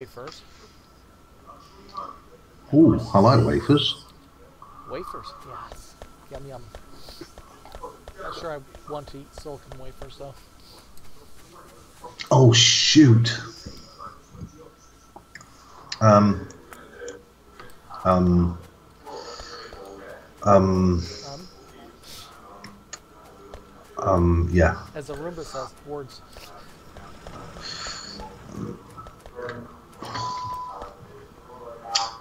Wafers. Ooh, I like wafers. Wafers, yes. Yum yum. Not sure I want to eat silicon wafers though. Oh shoot. Um. Um. Um. Um, Um. Yeah. as Arumba says, words.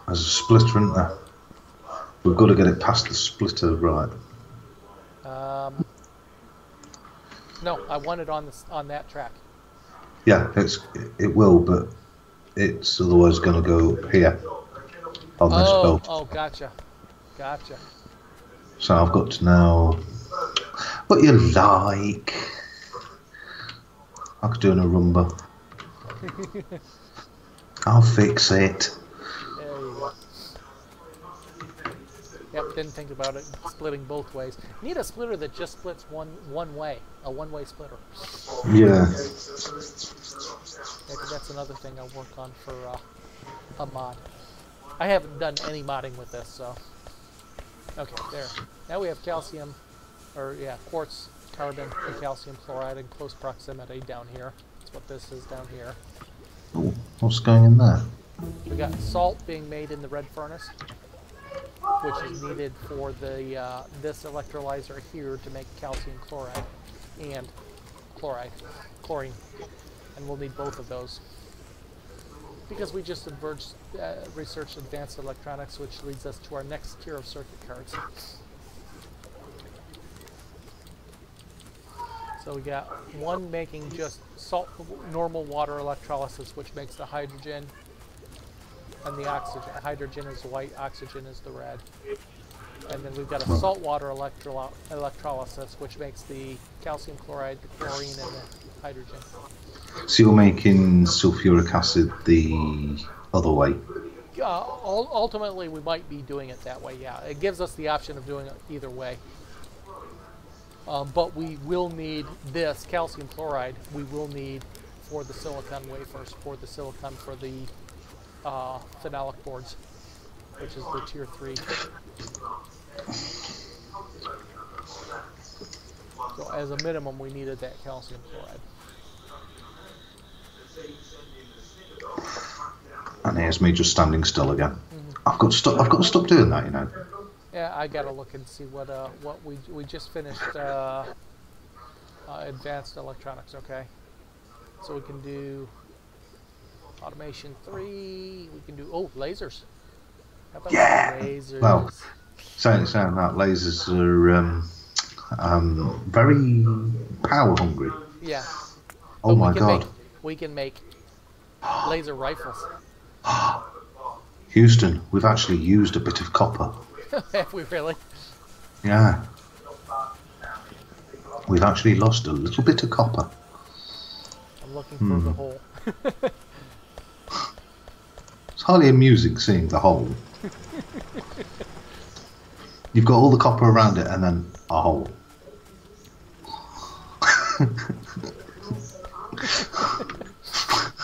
There's a splitter, isn't there? We've got to get it past the splitter, right? Um, no, I want it on this on that track. Yeah, it's it will, but it's otherwise going to go here on this Oh, belt. oh, gotcha, gotcha. So I've got to know what you like. I could do an Arumba. I'll fix it. There you go. Yep, didn't think about it splitting both ways. Need a splitter that just splits one one way, a one-way splitter. Yeah. Yeah, 'cause that's another thing I'll work on for uh, a mod. I haven't done any modding with this, so. Okay, there. Now we have calcium, or yeah, quartz, carbon, and calcium chloride in close proximity down here. That's what this is down here. Ooh, what's going in there? We got salt being made in the red furnace, which is needed for the uh, this electrolyzer here to make calcium chloride and chloride, chlorine, and we'll need both of those because we just adverged, uh, researched advanced electronics, which leads us to our next tier of circuit cards. So we got one making just salt, normal water electrolysis, which makes the hydrogen and the oxygen. Hydrogen is white, oxygen is the red. And then we've got a saltwater electroly- electrolysis, which makes the calcium chloride, the chlorine, and the hydrogen. So you're making sulfuric acid the other way. Uh, ultimately, we might be doing it that way. Yeah, it gives us the option of doing it either way. Um, but we will need this calcium chloride. We will need for the silicon wafers, for the silicon for the uh, phenolic boards, which is the tier three. So as a minimum, we needed that calcium chloride. And here's me just standing still again. I've got to stop. I've got to stop doing that. You know. Yeah, I gotta look and see what uh what we we just finished uh, uh advanced electronics. Okay, so we can do automation three. We can do oh lasers. Yeah! lasers? Well, saying saying that, lasers are um, um, very power hungry. yeah. Oh but my we god, Make, we can make laser rifles. Houston, we've actually used a bit of copper. Have we really? Yeah. We've actually lost a little bit of copper. I'm looking for the hole. It's highly amusing seeing the hole. You've got all the copper around it and then a hole.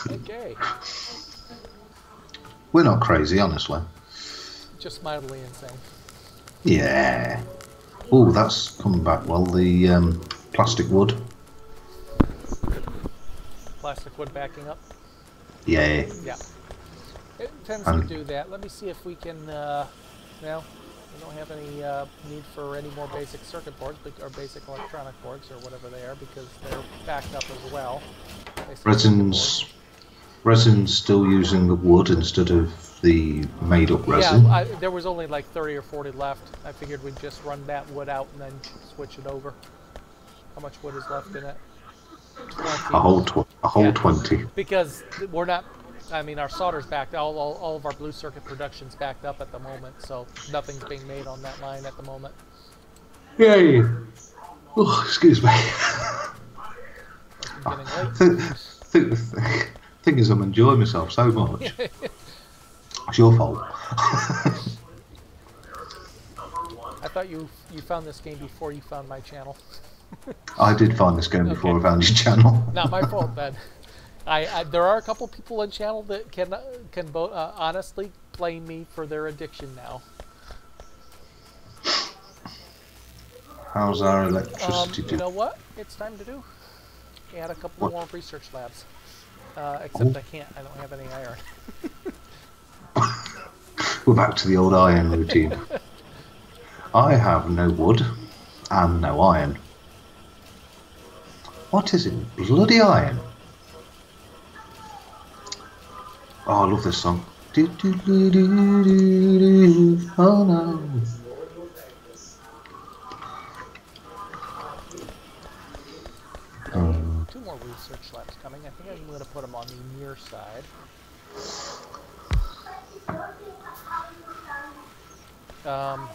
Okay, We're not crazy, honestly. just mildly insane. Yeah. Oh, that's coming back well. The um, plastic wood. Plastic wood backing up. Yeah. Yeah. It tends Um, to do that. Let me see if we can, uh, well, we don't have any uh, need for any more basic circuit boards, or basic electronic boards, or whatever they are, because they're backed up as well. Resin's resin's still using the wood instead of the made up resin. Yeah, I, there was only like 30 or 40 left. I figured we'd just run that wood out and then switch it over. How much wood is left in it? 20. a whole tw- a whole Yeah. twenty. because we're not i mean our solder's backed all, all, all of our blue circuit production's backed up at the moment so nothing's being made on that line at the moment Yay! Oh, excuse me. it's think, think the thing, thing is, I'm enjoying myself so much. it's your fault. i thought you you found this game before you found my channel I did find this game before I found your channel. not my fault then I, I there are a couple people in channel that can can bo- uh, honestly blame me for their addiction now. How's our Um, electricity you know what? It's time to do. Add a couple What? more research labs. Uh, except Oh. I can't. I don't have any iron. We're back to the old iron routine. I have no wood and no iron. What is it? Bloody iron. Oh, I love this song. Do, do, do. Oh Two more research labs coming. I think I'm going to put them on the near side. Um,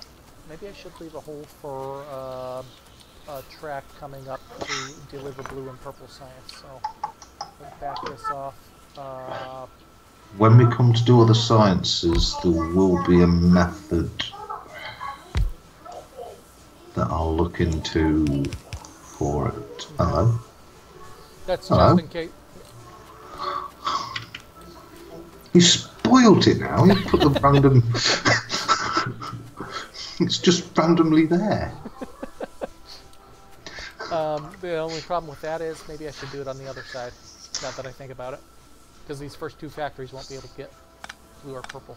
maybe I should leave a hole for uh, a track coming up to deliver blue and purple science. So back this off. Uh, when we come to do other sciences, there will be a method that I'll look into for it. Hello. that's Hello? just in case. You spoilt it now. You put the random. it's just randomly there. Um, the only problem with that is maybe I should do it on the other side. Not that I think about it, because these first two factories won't be able to get blue or purple.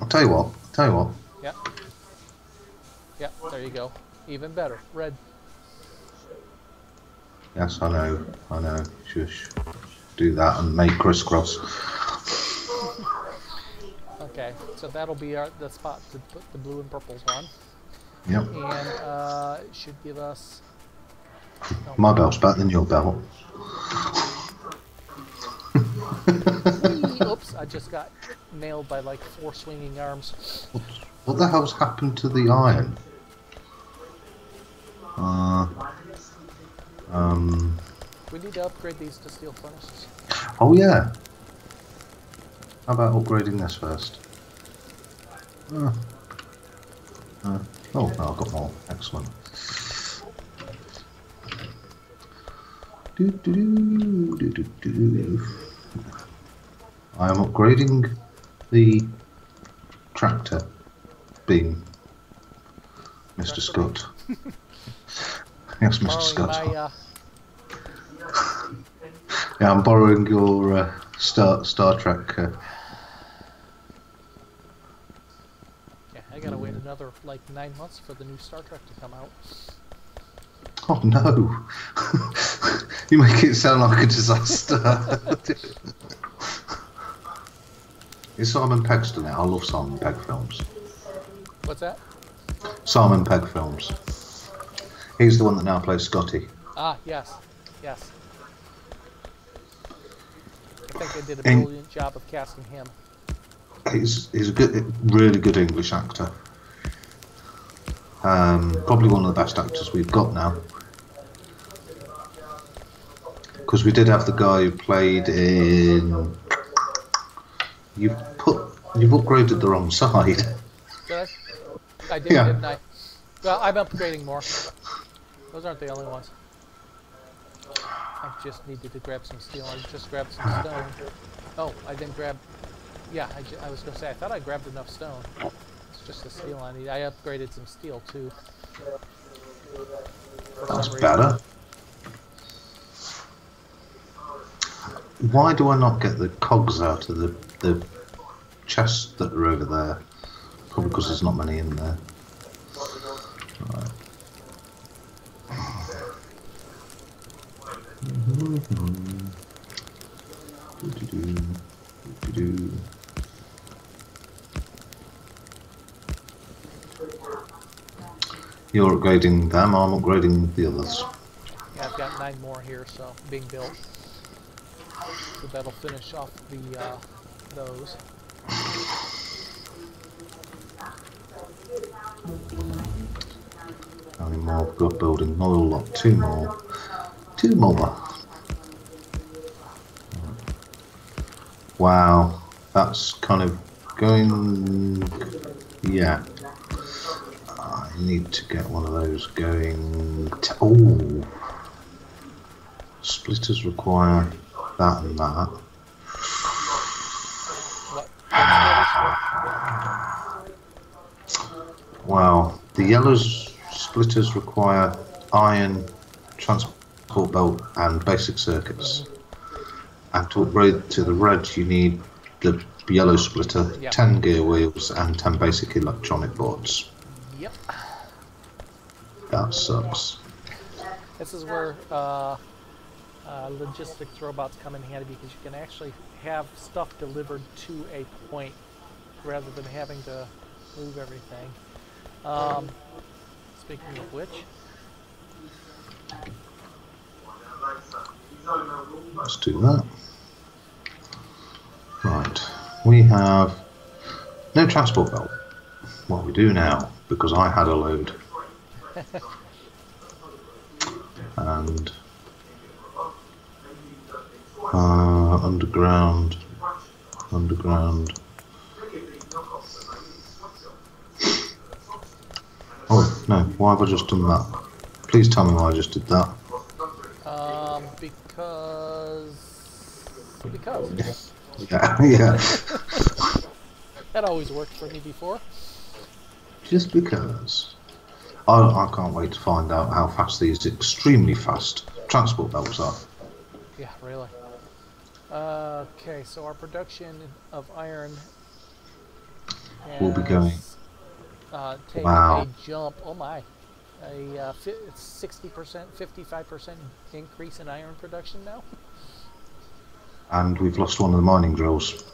I'll tell you what. I'll tell you what. Yep. Yep. There you go. Even better. Red. Yes, I know. I know. Shush. Do that and make crisscross. Okay. So that'll be our the spot to put the blue and purples on, Yep. and uh, it should give us. My belt's better than your belt. Oops! I just got nailed by like four swinging arms. What the hell's happened to the iron? Uh, um. We need to upgrade these to steel furnaces. Oh yeah. How about upgrading this first? Uh, uh, oh, no, I've got more. Excellent. Do, do, do. I am upgrading the tractor beam, Mr. Scott. yes, Mr. Scott. my uh, Yeah, I'm borrowing your uh, Star Star Trek. Uh, yeah, I gotta wait another like nine months for the new Star Trek to come out. Oh no! you make it sound like a disaster. Is Simon Pegg still out? I love Simon Pegg films. What's that? Simon Pegg films. He's the one that now plays Scotty. Ah, yes, yes. I think they did a And- brilliant job of casting him. He's he's a good, really good English actor. Um, probably one of the best actors we've got now. Because we did have the guy who played in. You've put you've upgraded the wrong side. Did I? I did, Yeah. didn't I? Well, I'm upgrading more. Those aren't the only ones. I just needed to grab some steel. I just grabbed some ah. stone. Oh, I didn't grab. Yeah, I, I was gonna say I thought I grabbed enough stone. It's just the steel I need. I upgraded some steel too. That's better. Why do I not get the cogs out of the the chests that are over there? Probably because there's not many in there. Right. You're upgrading them, I'm upgrading the others. Yeah, I've got nine more here, so being built. So that'll finish off the uh, those. Many more got building? Not a lot, two more. Two more. Wow, that's kind of going. Yeah. I need to get one of those going. Oh, splitters require that and that. Wow. The yellows splitters require iron, transport belt, and basic circuits. And to upgrade to the red, you need the yellow splitter, Yeah. 10 gear wheels, and 10 basic electronic boards. Yep. That sucks. This is where uh, uh, logistics robots come in handy because you can actually have stuff delivered to a point rather than having to move everything. Um, speaking of which, Let's do that. Right. We have no transport belt. What we do now, because I had a load. and uh, underground, underground. Oh no! Why have I just done that? Please tell me why I just did that. um, because because Yeah, yeah. that always worked for me before. Just because. I, I can't wait to find out how fast these extremely fast transport belts are. Yeah, really. Uh, okay, so our production of iron Will be going- has, Uh, Wow. a jump. Oh my, a uh, fi- sixty percent, fifty-five percent increase in iron production now. And we've lost one of the mining drills.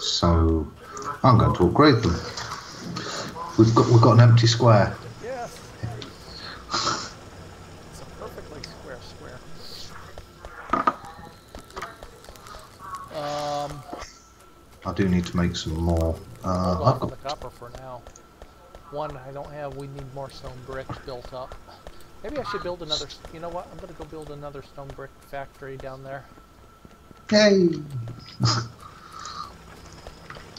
So I'm going to upgrade them. We've got we've got an empty square. Yes. it's a perfectly square square. Um, I do need to make some more. Uh, hold I've got the copper for now. One I don't have. We need more stone bricks built up. Maybe I should build another. You know what? I'm gonna go build another stone brick factory down there yay.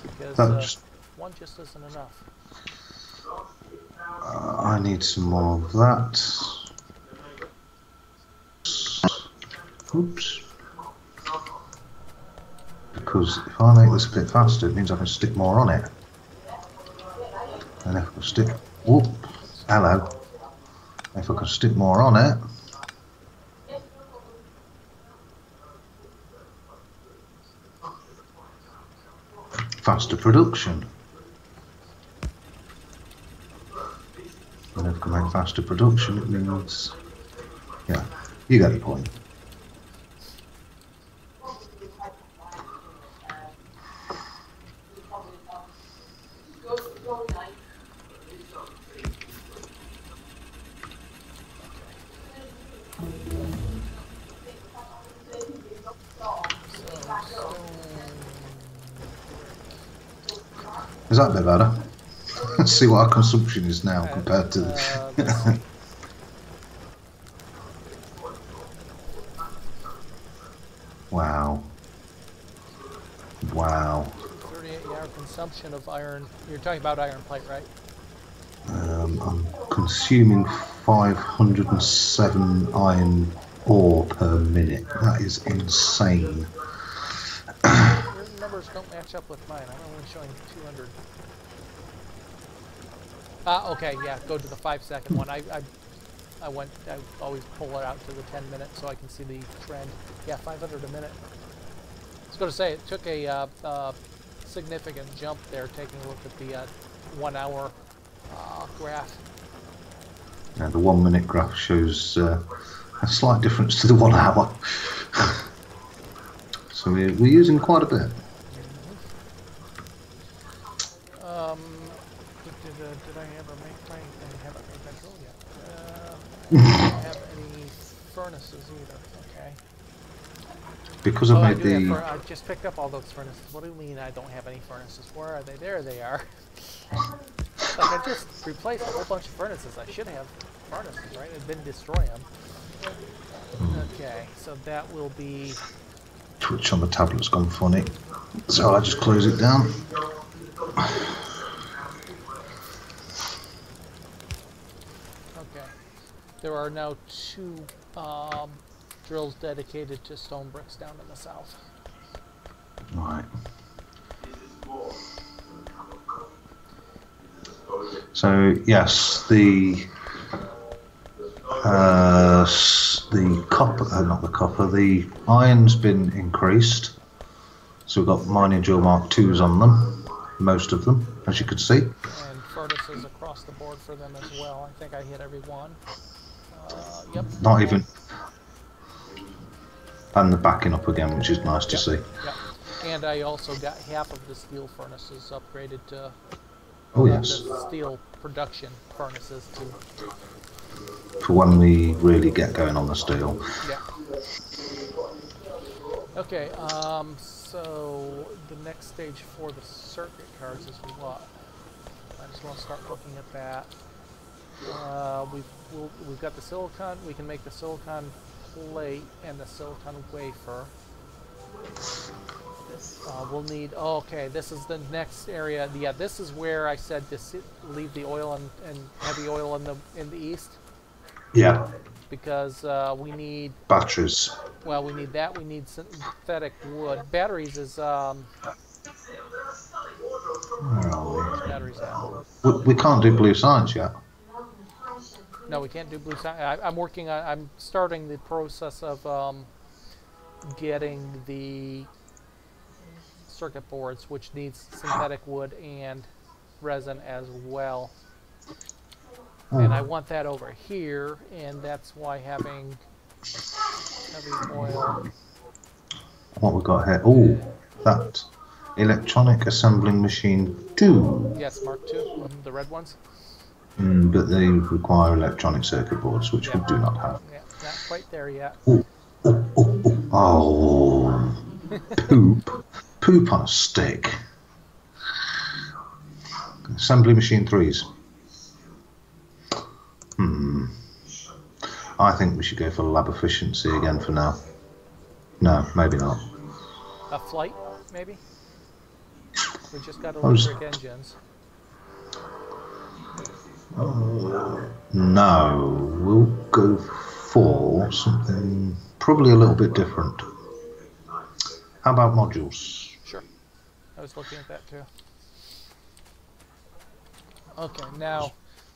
because uh, just, one just isn't enough. uh, I need some more of that. Oops. Because if I make this a bit faster, it means I can stick more on it. And if I can stick, whoop, hello. If I can stick more on it, faster production. And if I can make faster production, it means, yeah, you get the point. Is that a bit better? Let's see what our consumption is now compared to. uh, wow. Wow. 38 hour consumption of iron. You're talking about iron plate, right? Um, I'm consuming 507 iron ore per minute. That is insane. Numbers don't match up with mine. I'm only showing 200. Ah, okay, yeah. Go to the five second one. I, I, I went. I always pull it out to the 10 minutes so I can see the trend. Yeah, 500 a minute. I was going to say it took a uh, uh, significant jump there. Taking a look at the uh, one hour uh, graph. Now, the one minute graph shows uh, a slight difference to the one hour. so we're, we're using quite a bit. Um, did, did, uh, did I ever make my? I haven't made my drill yet. Uh, I don't have any furnaces either. Okay. Because Oh, I made the. I just picked up all those furnaces. What do you mean I don't have any furnaces? Where are they? There they are. like I just replaced a whole bunch of furnaces. I should have furnaces, right? I didn't destroy them. Okay, so that will be. Twitch on the tablet's gone funny. So I just close it down. Okay. There are now two um, drills dedicated to stone bricks down in the south. Right. So yes, the uh, the copper, uh, not the copper, the iron's been increased. So we've got mining drill mark twos on them, most of them, as you can see. And furnaces across the board for them as well. I think I hit every one. Uh, yep. Not even. And the backing up again, which is nice to Yep. see. Yep. And I also got half of the steel furnaces upgraded to Oh yes, steel production furnaces to for when we really get going on the steel. Yeah. Okay, um, so the next stage for the circuit cards is what? I just want to start looking at that. Uh, we've we'll, we've got the silicon. We can make the silicon plate and the silicon wafer. Uh, we'll need. Oh, okay, this is the next area. Yeah, this is where I said to sit, leave the oil and, and heavy oil in the in the east Yeah, because uh, we need batteries. well, we need that. We need synthetic wood. Batteries is um, Where are where's batteries at? we? we? We can't do blue science yet. No, we can't do blue. I, I'm working on. I'm starting the process of um, getting the circuit boards, which needs synthetic wood and resin as well. And I want that over here, and that's why having heavy oil. What we got here? Oh, that electronic assembling machine two. Yes, Mark II, mhm, the red ones. Mm, but they require electronic circuit boards, which we do not have. Yeah, not quite there yet. Oh, oh, oh, oh. poop, poop on a stick. Assembly machine threes. Hmm. I think we should go for lab efficiency again for now. No, maybe not. A flight, maybe? We just got electric engines. No, we'll go for something probably a little bit different. How about modules? Sure. I was looking at that too. Okay, now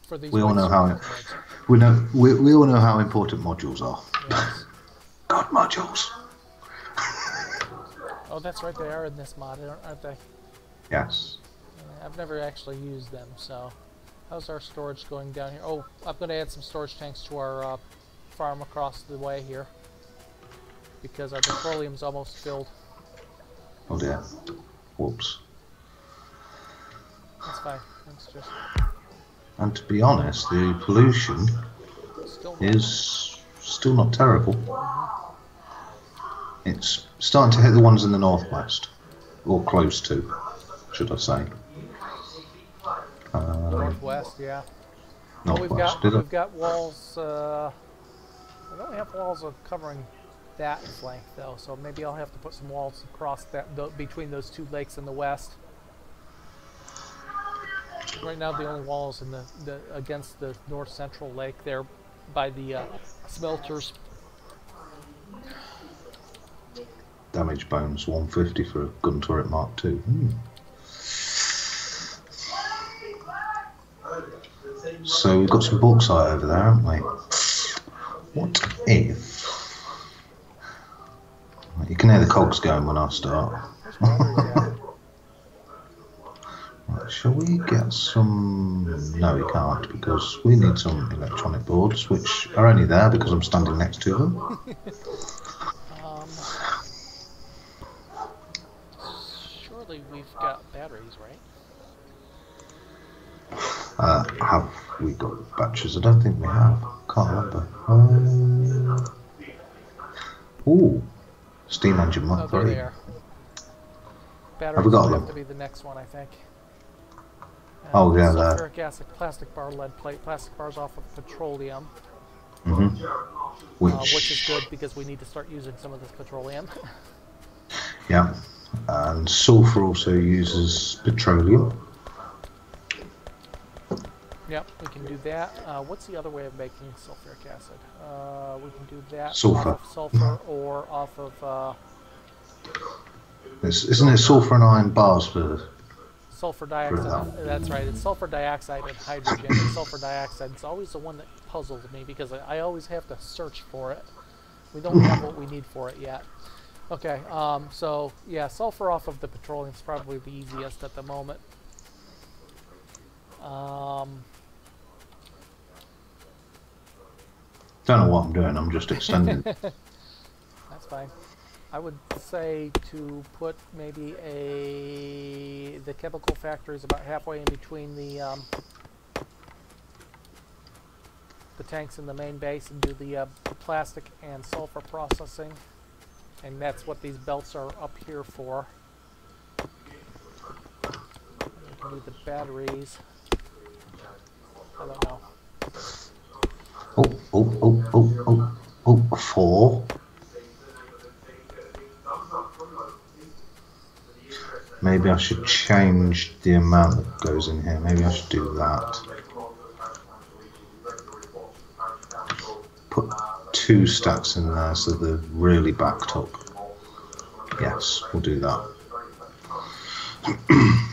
for these. We all know how circuit it- cards. We know we, we all know how important modules are. Yes. God, modules. Oh, that's right. They are in this mod, aren't aren't they? Yes. I've never actually used them, so. How's our storage going down here? Oh, I'm going to add some storage tanks to our uh, farm across the way here. Because our petroleum's almost filled. Oh dear. Whoops. That's fine. Just And to be honest, the pollution still. is still not terrible. It's starting to hit the ones in the northwest, or close to, should I say? Uh, Northwest, yeah. Well, we've got we've got walls. Uh, we don't have walls of covering that flank though, so maybe I'll have to put some walls across that tho- between those two lakes in the west. Right now, the only walls in the, the against the north central lake there by the uh, smelters. Damage bones 150 for a gun turret Mark II. Hmm. So we've got some bauxite over there, haven't we? What if? You can hear the cogs going when I start. Where's batteries at? Right, shall we get some? No, we can't because we need some electronic boards, which are only there because I'm standing next to them. Um, surely we've got batteries, right? Uh, have we got batteries? I don't think we have. Can't remember. Uh, ooh, steam engine Oh, Mark there they are. Batteries we got them? have to be the next one, I think. Oh, yeah, that- Sulfuric acid, plastic bar, lead plate, plastic bars off of petroleum, hmm Which, uh, which is good because we need to start using some of this petroleum. yeah, and sulfur also uses petroleum. Yep, we can do that. Uh, what's the other way of making sulfuric acid? Uh, we can do that Sulfur. off of sulfur or off of uh, isn't it sulfur and iron bars for? sulfur dioxide. That's right. It's sulfur dioxide and hydrogen. and sulfur dioxide is always the one that puzzles me because I, I always have to search for it. We don't have what we need for it yet. Okay, um, so yeah, sulfur off of the petroleum is probably the easiest at the moment. Um, Don't know what I'm doing. I'm just extending. That's fine. I would say to put maybe a the chemical factory is about halfway in between the um, the tanks and the main base, and do the, uh, plastic and sulfur processing, and that's what these belts are up here for. Do the batteries. I don't know. Oh, oh, oh, oh, oh, oh, four. Maybe I should change the amount that goes in here. Maybe I should do that. Put two stacks in there so they're really backed up. Yes, we'll do that.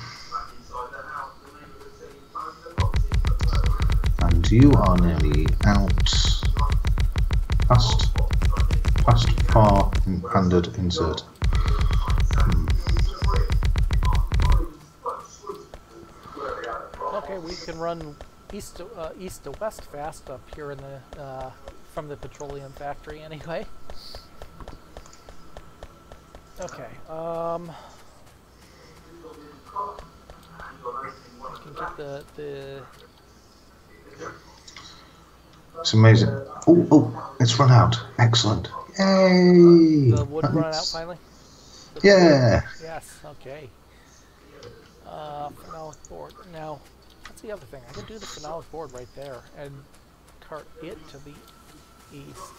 You are nearly out. Past, past far handed insert. Okay, we can run east to uh, east to west fast up here in the uh, from the petroleum factory anyway. Okay. Um, I can get the the It's amazing. Oh, oh, it's run out. Excellent. Yay! the wood run out finally. The Yeah. Yes. Okay. Uh, phenolic board. Now, that's the other thing. I can do the phenolic board right there and cart it to the east.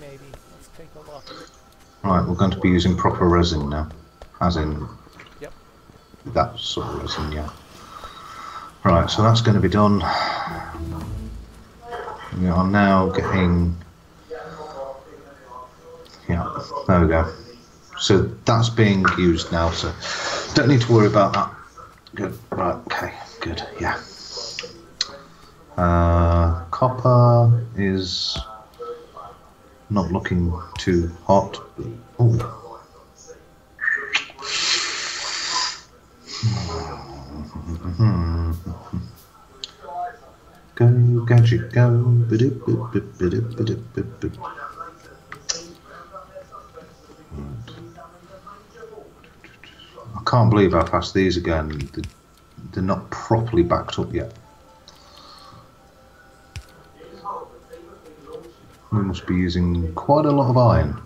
Maybe. Let's take a look. Right, we're going to be using proper resin now. As in Yep. that sort of resin, yeah. Right, so that's going to be done. We are now getting. Yeah, there we go. So that's being used now, so don't need to worry about that. Good, right, okay, good, yeah. Uh, copper is not looking too hot. Ooh. Go, go. I can't believe how fast these. They're- They're not properly backed up yet. We must be using quite a lot of iron.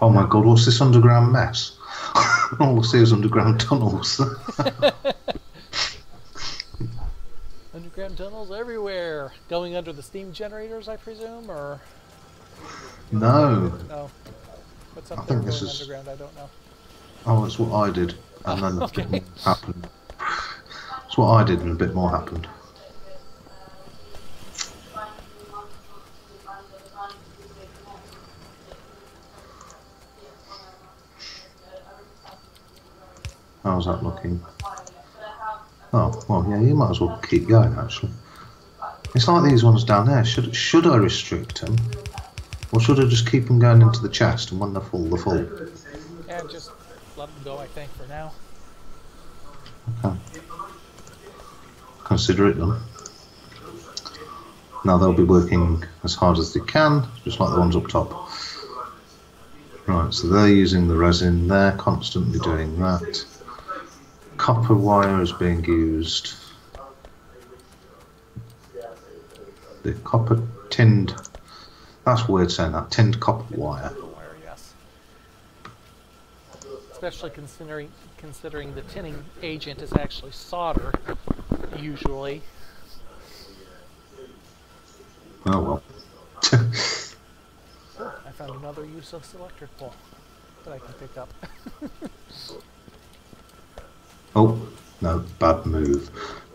Oh my god, what's this underground mess? All I see is underground tunnels. Underground tunnels everywhere. Going under the steam generators, I presume, or no. no? What's up I think this is- underground? I don't know. Oh, that's what I did. And then a Okay. bit more happened. That's what I did and a bit more happened. How's that looking? Oh, well, yeah, you might as well keep going, actually. It's like these ones down there. Should should I restrict them? Or should I just keep them going into the chest and when they're full, they're full? Yeah, just let them go. I think for now. Okay. Consider it done. Now they'll be working as hard as they can, just like the ones up top. Right, so they're using the resin, they're constantly doing that. Copper wire is being used. The copper tinned, that's weird saying that, tinned copper wire. Wire, yes. Especially considering considering the tinning agent is actually solder, usually. Oh well. I found another useless electric pole that I can pick up. oh, No, bad move.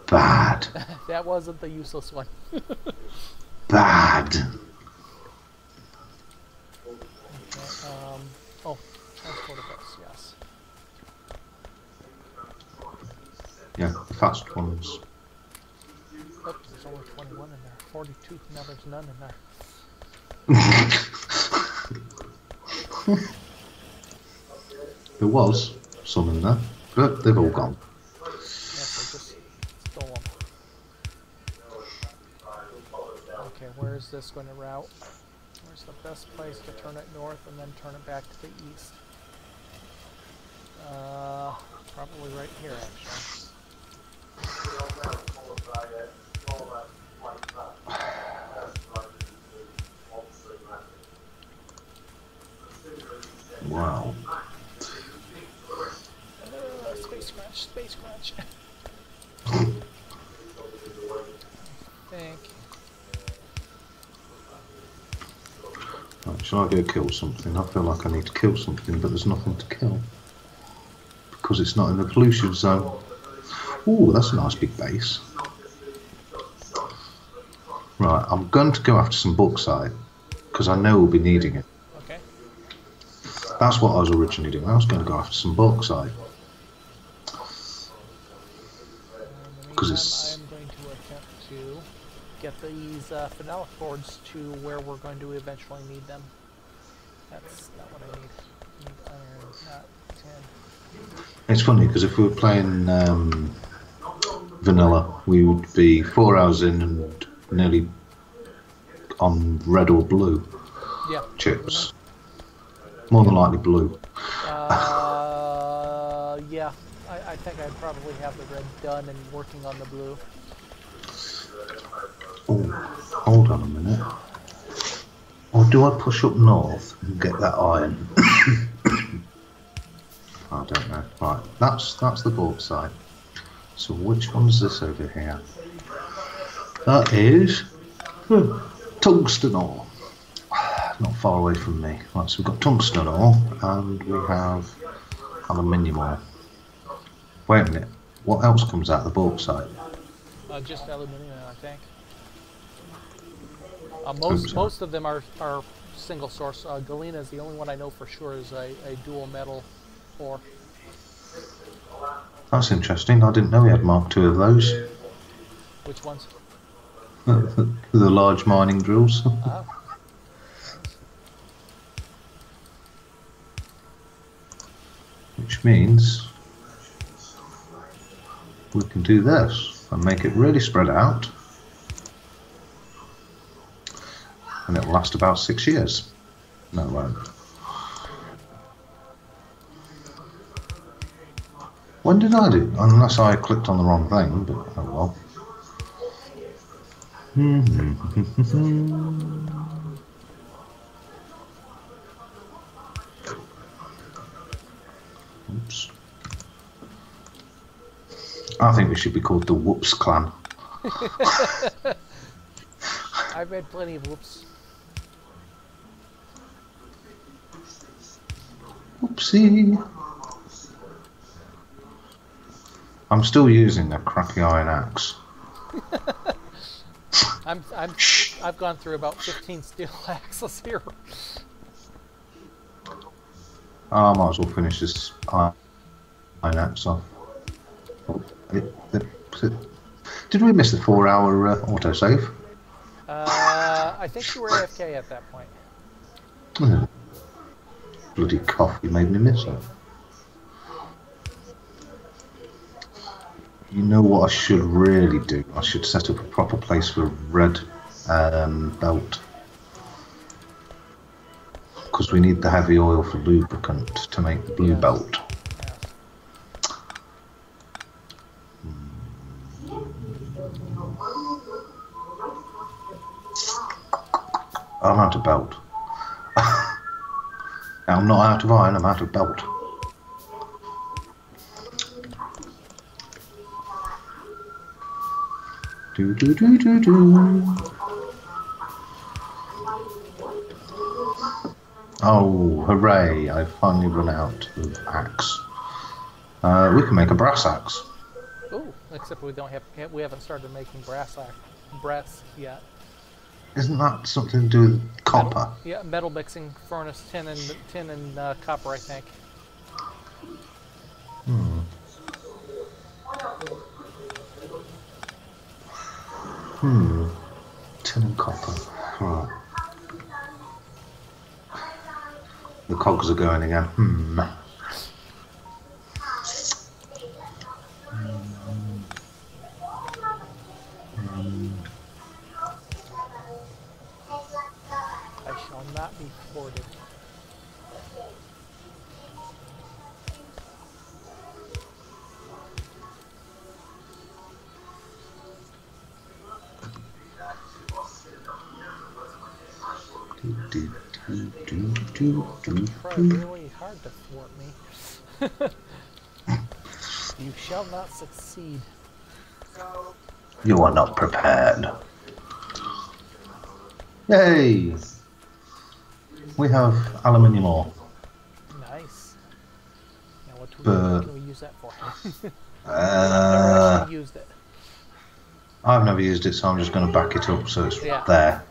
Bad. that wasn't the useless one. Bad. Um, oh, transport yes. Yeah, the fast ones. Oh, there's only 21 in there. 42, now there's none in there. There was some in there, but they've all gone. Yes, I just stole them. Okay, where is this going to route? Where's the best place to turn it north and then turn it back to the east? Uh, probably right here, actually. Wow. Uh, space crunch, space crunch. think. Right, shall I go kill something? I feel like I need to kill something, but there's nothing to kill. Because it's not in the pollution zone. Ooh, that's a nice big base. Right, I'm going to go after some bauxite. Because I know we'll be needing it. Okay. That's what I was originally doing. I was going to go after some bauxite. In the 'Cause meantime, it's- I am going to attempt to get these uh, phenolic boards to where we're going to eventually need them. That's not what I need. I need iron, not tin. It's funny because if we were playing um, vanilla, we would be four hours in and nearly on red or blue Yeah. chips. More than likely blue. Uh, yeah. I, I think I'd probably have the red done and working on the blue. Oh, hold on a minute. Or do I push up north and get that iron? I don't know. Right, that's that's the bauxite. So which one's this over here? That is hmm, tungsten ore. Not far away from me. Right, so we've got tungsten ore and we have aluminium ore. Wait a minute. What else comes out of the bauxite? Uh, just aluminium, I think. Uh, most sorry. most of them are, are single source. Uh, Galena is the only one I know for sure is a, a dual metal ore. That's interesting. I didn't know we had Mark II of those. Which ones? the large mining drills. Oh. Which means we can do this and make it really spread out. And it'll last about six years. No, it won't. When did I do? Unless I clicked on the wrong thing, but oh well. Oops. I think we should be called the Whoops Clan. I've read plenty of whoops. Whoopsie. I'm still using a crappy iron axe. I'm I'm I've gone through about 15 steel axes here. I might as well finish this iron iron axe off. It- it- Did we miss the four hour uh, autosave? Uh, I think you were AFK at that point. Bloody coffee made me miss it. You know what I should really do? I should set up a proper place for a red um, belt. Because we need the heavy oil for lubricant to make the blue Yes. belt. I'm out of belt. I'm not out of iron, I'm out of belt. Do do do do do. Oh, hooray! I've finally run out of axe. Uh, we can make a brass axe. Oh, except we don't have we haven't started making brass act, brass yet. Isn't that something to do with copper? Metal, yeah, metal mixing furnace, tin and tin and uh, copper, I think. Hmm. Hmm. Tin and copper. Right. The cogs are going again. Hmm. Do, do, do, Try do. really hard to thwart me. you shall not succeed. You are not prepared. Yay! We have aluminium ore. Nice. Now what, do we, can we use that for? Uh, used it. I've never used it, so I'm just going to back it up so it's Yeah. there.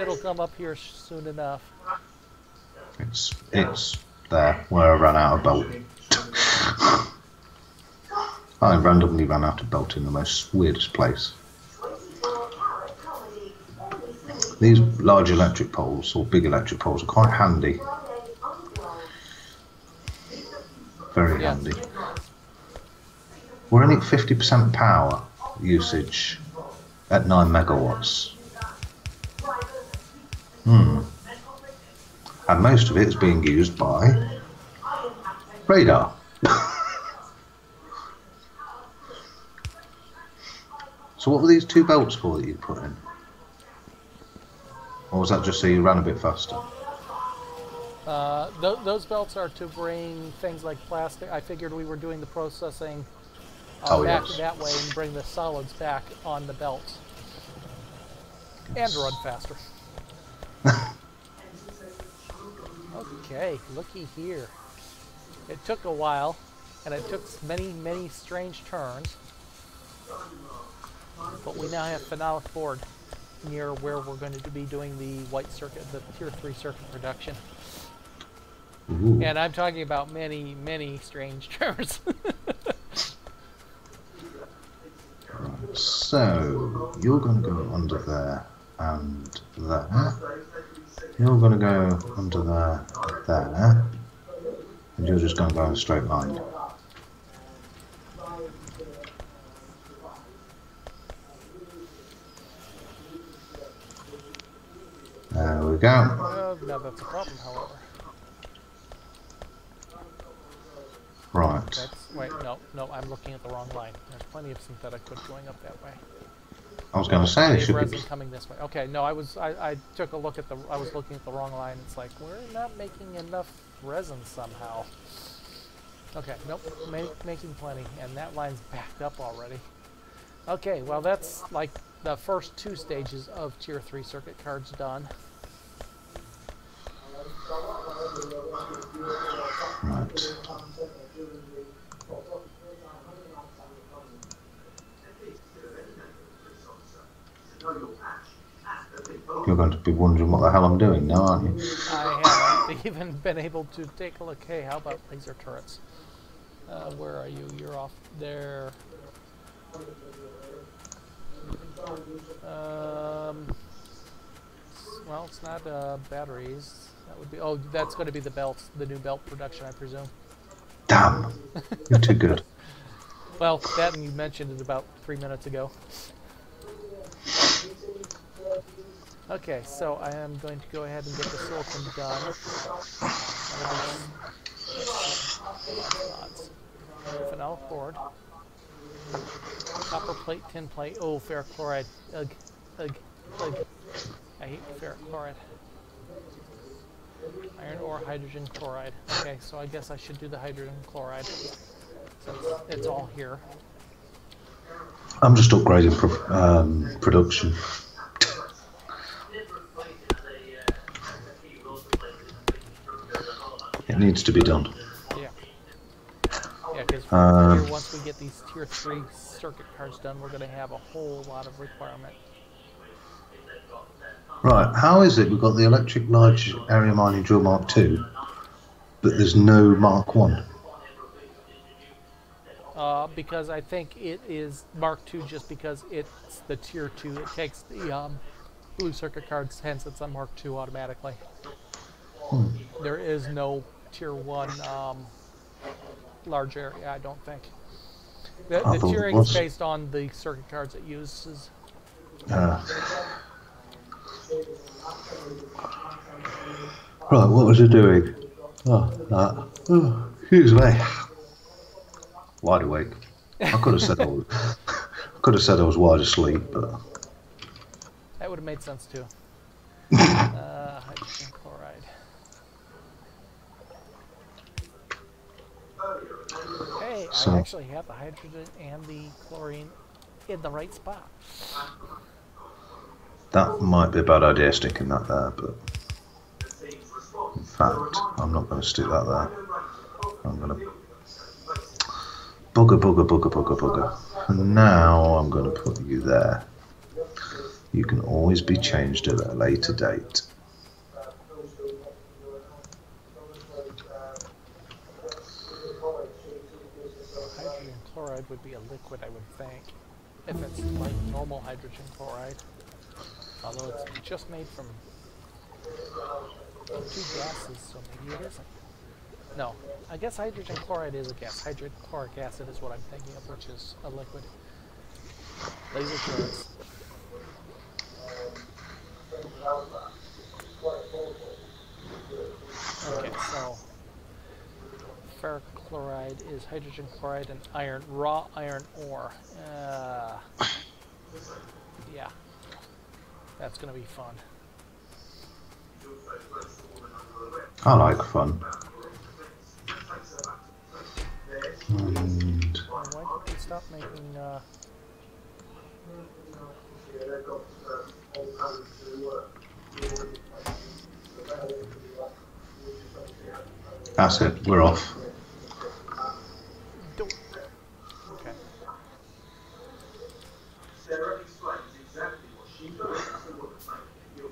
It'll come up here soon enough. It's it's there where I ran out of belt. I randomly ran out of belt in the most weirdest place. These large electric poles or big electric poles are quite handy. Very Yeah. handy. We're only at 50% power usage at 9 megawatts. Hmm. And most of it is being used by radar. so what were these two belts for that you put in? Or was that just so you ran a bit faster? Uh, th- those belts are to bring things like plastic. I figured we were doing the processing uh, Oh, back yes. that way and bring the solids back on the belts. And run faster. okay, looky here. It took a while, and it took many, many strange turns. But we now have phenolic board near where we're going to be doing the white circuit, the tier 3 circuit production. Ooh. And I'm talking about many, many strange turns. Right, so you're going to go under there and there. You're going to go under there, there, and you're just going to go in a straight line. There we go. uh, no, that's a problem, however. Right. That's wait, no, no, I'm looking at the wrong line. There's plenty of synthetic wood going up that way. I was going to say Plenty should resin be. coming this way. Okay, no, I was I, I took a look at the I was looking at the wrong line. It's like we're not making enough resin somehow. Okay, nope, ma- making plenty, and that line's backed up already. Okay, well that's like the first two stages of tier three circuit cards done. Right. You're going to be wondering what the hell I'm doing now, aren't you? I haven't even been able to take a look. Hey, how about laser turrets? Uh, where are you? You're off there. Um, well, it's not uh, batteries. That would be. Oh, that's going to be the belts, the new belt production, I presume. Damn. You're too good. Well, that and you mentioned it about three minutes ago. Okay, so I am going to go ahead and get the silicon done. Lots. Phenolic board. Copper plate, tin plate. Oh, ferric chloride. Ugh, ugh, ugh. I hate ferric chloride. Iron ore, hydrogen chloride. Okay, so I guess I should do the hydrogen chloride. It's all here. I'm just upgrading pro- um, production. It needs to be done. Yeah. Yeah, because Um, once we get these tier three circuit cards done, we're going to have a whole lot of requirement. Right, how is it we've got the electric large area mining drill Mark 2, but there's no Mark 1? Uh, because I think it is Mark II just because it's the tier two. It takes the um, blue circuit cards, hence it's on Mark II automatically. There is no tier one um, large area, I don't think. The, I the tiering is based on the circuit cards it uses. Uh, right, what was I doing? Oh, that. Oh, excuse me. Wide awake. I could have said I was, I could have said I was wide asleep, but That would have made sense too. uh, Hey, So- I actually have the hydrogen and the chlorine in the right spot. that might be a bad idea sticking that there. But in fact, I'm not going to stick that there. I'm going to bugger, bugger, bugger, bugger, bugger. For now, I'm going to put you there. You can always be changed at a later date. Hydrogen chloride would be a liquid, I would think. If it's like normal hydrogen chloride. Although it's just made from two gases, so maybe it isn't. No, I guess hydrogen chloride is a gas. Hydrochloric acid is what I'm thinking of, which is a liquid. Laser turrets. Okay, so ferric chloride is hydrogen chloride and iron, raw iron ore. Uh, yeah, that's gonna be fun. I like fun. And why did they stop making? Uh, that's it. We're off. do- okay. Sarah explains exactly what she does and what it's like to you.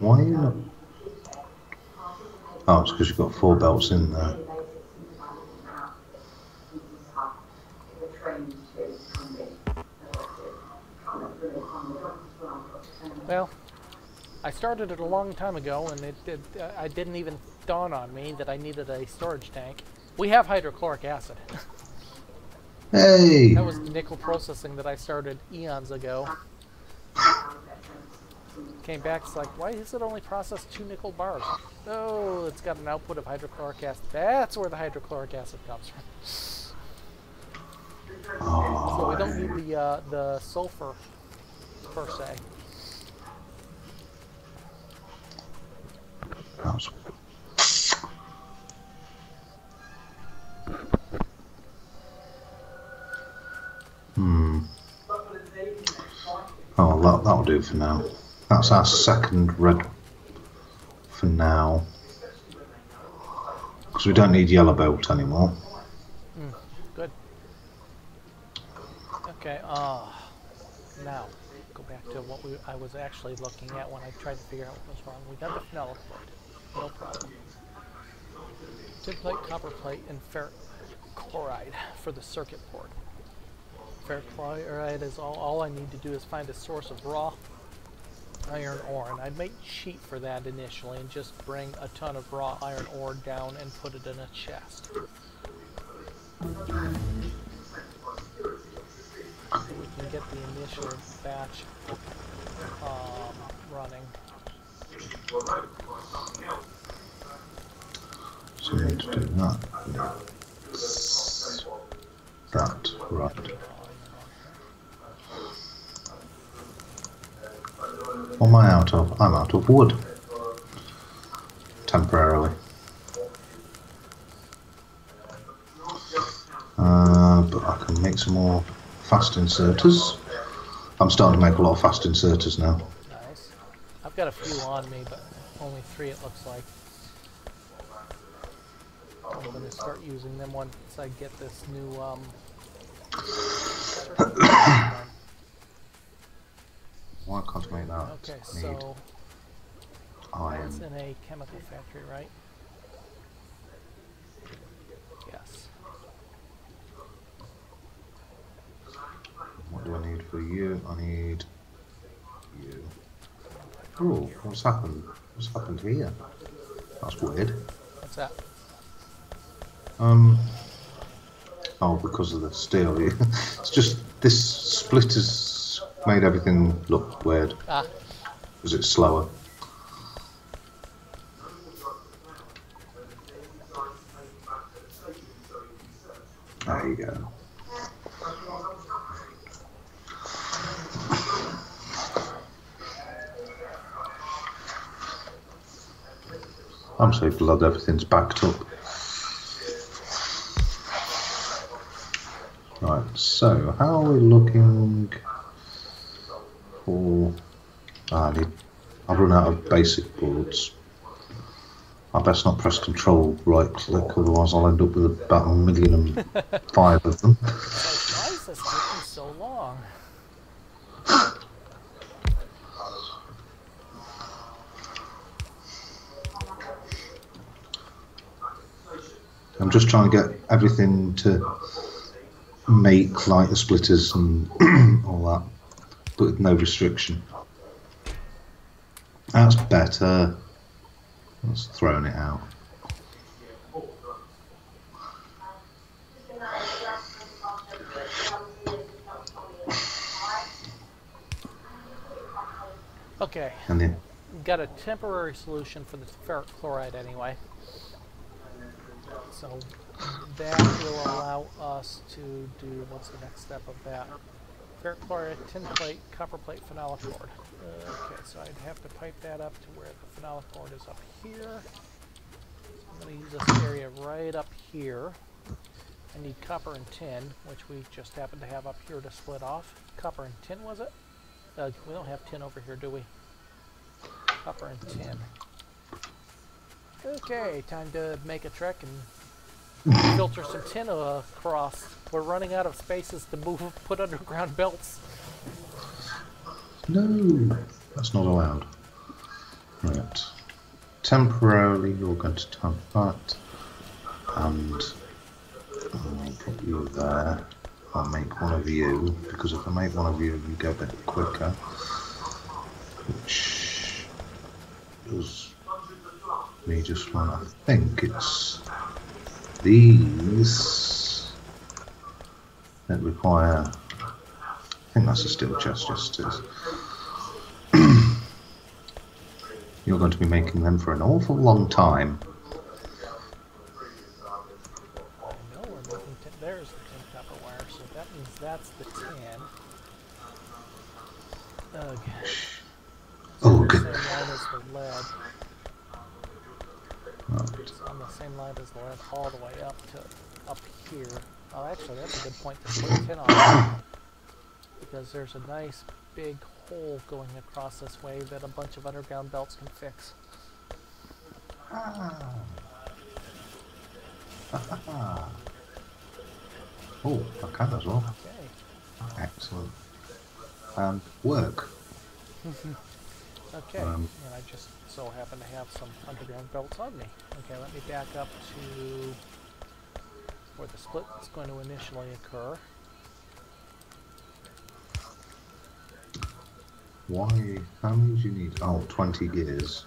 Why are you not? Oh, it's because you've got four belts in there. Well, I started it a long time ago, and it did. Uh, I didn't even dawn on me that I needed a storage tank. We have hydrochloric acid. Hey! that was the nickel processing that I started eons ago. Came back, it's like, why is it only processed two nickel bars? Oh, it's got an output of hydrochloric acid. That's where the hydrochloric acid comes from. So we don't need the uh, the sulfur per se. Hmm. Oh, that, that'll do for now. That's our second red for now. Because we don't need yellow belt anymore. Good. Okay. Uh, now go back to what we I was actually looking at when I tried to figure out what was wrong. We got the phenolic plate, no problem. Tin plate, copper plate, and ferric chloride for the circuit board. Ferric chloride is all. All I need to do is find a source of raw iron ore, and I'd make cheap for that initially, and just bring a ton of raw iron ore down and put it in a chest. we can get the initial batch um, running. So we need to do that. That, right. Am I out of? I'm out of wood. Temporarily. Uh, but I can make some more fast inserters. I'm starting to make a lot of fast inserters now. Nice. I've got a few on me, but only three it looks like. I'm going to start using them once I get this new um. Why can't I make that? Okay, Need so iron. it's in a chemical factory, right? Yes. What do I need for you? I need you. Oh, what's happened? What's happened here? That's weird. What's that? Um. Oh, because of the steel. it's just this split has made everything look weird Ah, because it's slower. There you go. I'm so glad everything's backed up. Right, so how are we looking Ah, I need... I've run out of basic boards. I best not press control right click, otherwise I'll end up with about a million and five of them. like, why is this taking so long? I'm just trying to get everything to make like the splitters and all that, but with no restriction. That's better. That's throwing it out. Okay, And then got a temporary solution for the ferric chloride anyway. So that will allow us to do, what's the next step of that? Ferric chloride, tin plate, copper plate, phenolic board. Okay, so I'd have to pipe that up to where the phenolic board is up here. I'm going to use this area right up here. I need copper and tin, which we just happen to have up here to split off. Copper and tin, was it? Uh, we don't have tin over here, do we? Copper and tin. Okay, time to make a trek and filter some tin across. We're running out of spaces to move, put underground belts. no, that's not allowed. Right. Temporarily, you're going to have that, and I'll put you there. I'll make one of you because if I make one of you, you go a bit quicker. Which does me just one. I think it's these that require. I think that's a steel chest. It is. You're going to be making them for an awful long time. I know we're making tin. There's the tin copper wire, so that means that's the tin. Okay. Oh, the good. same line as the lead. Right. It's on the same line as the lead all the way up to up here. Oh, actually, that's a good point to put tin on. Because there's a nice big hole going across this way that a bunch of underground belts can fix. Oh, I can as well. Okay. Excellent. And work. Okay, Um, and I just so happen to have some underground belts on me. Okay, let me back up to where the split is going to initially occur. Why? How many do you need? Oh, 20 gears.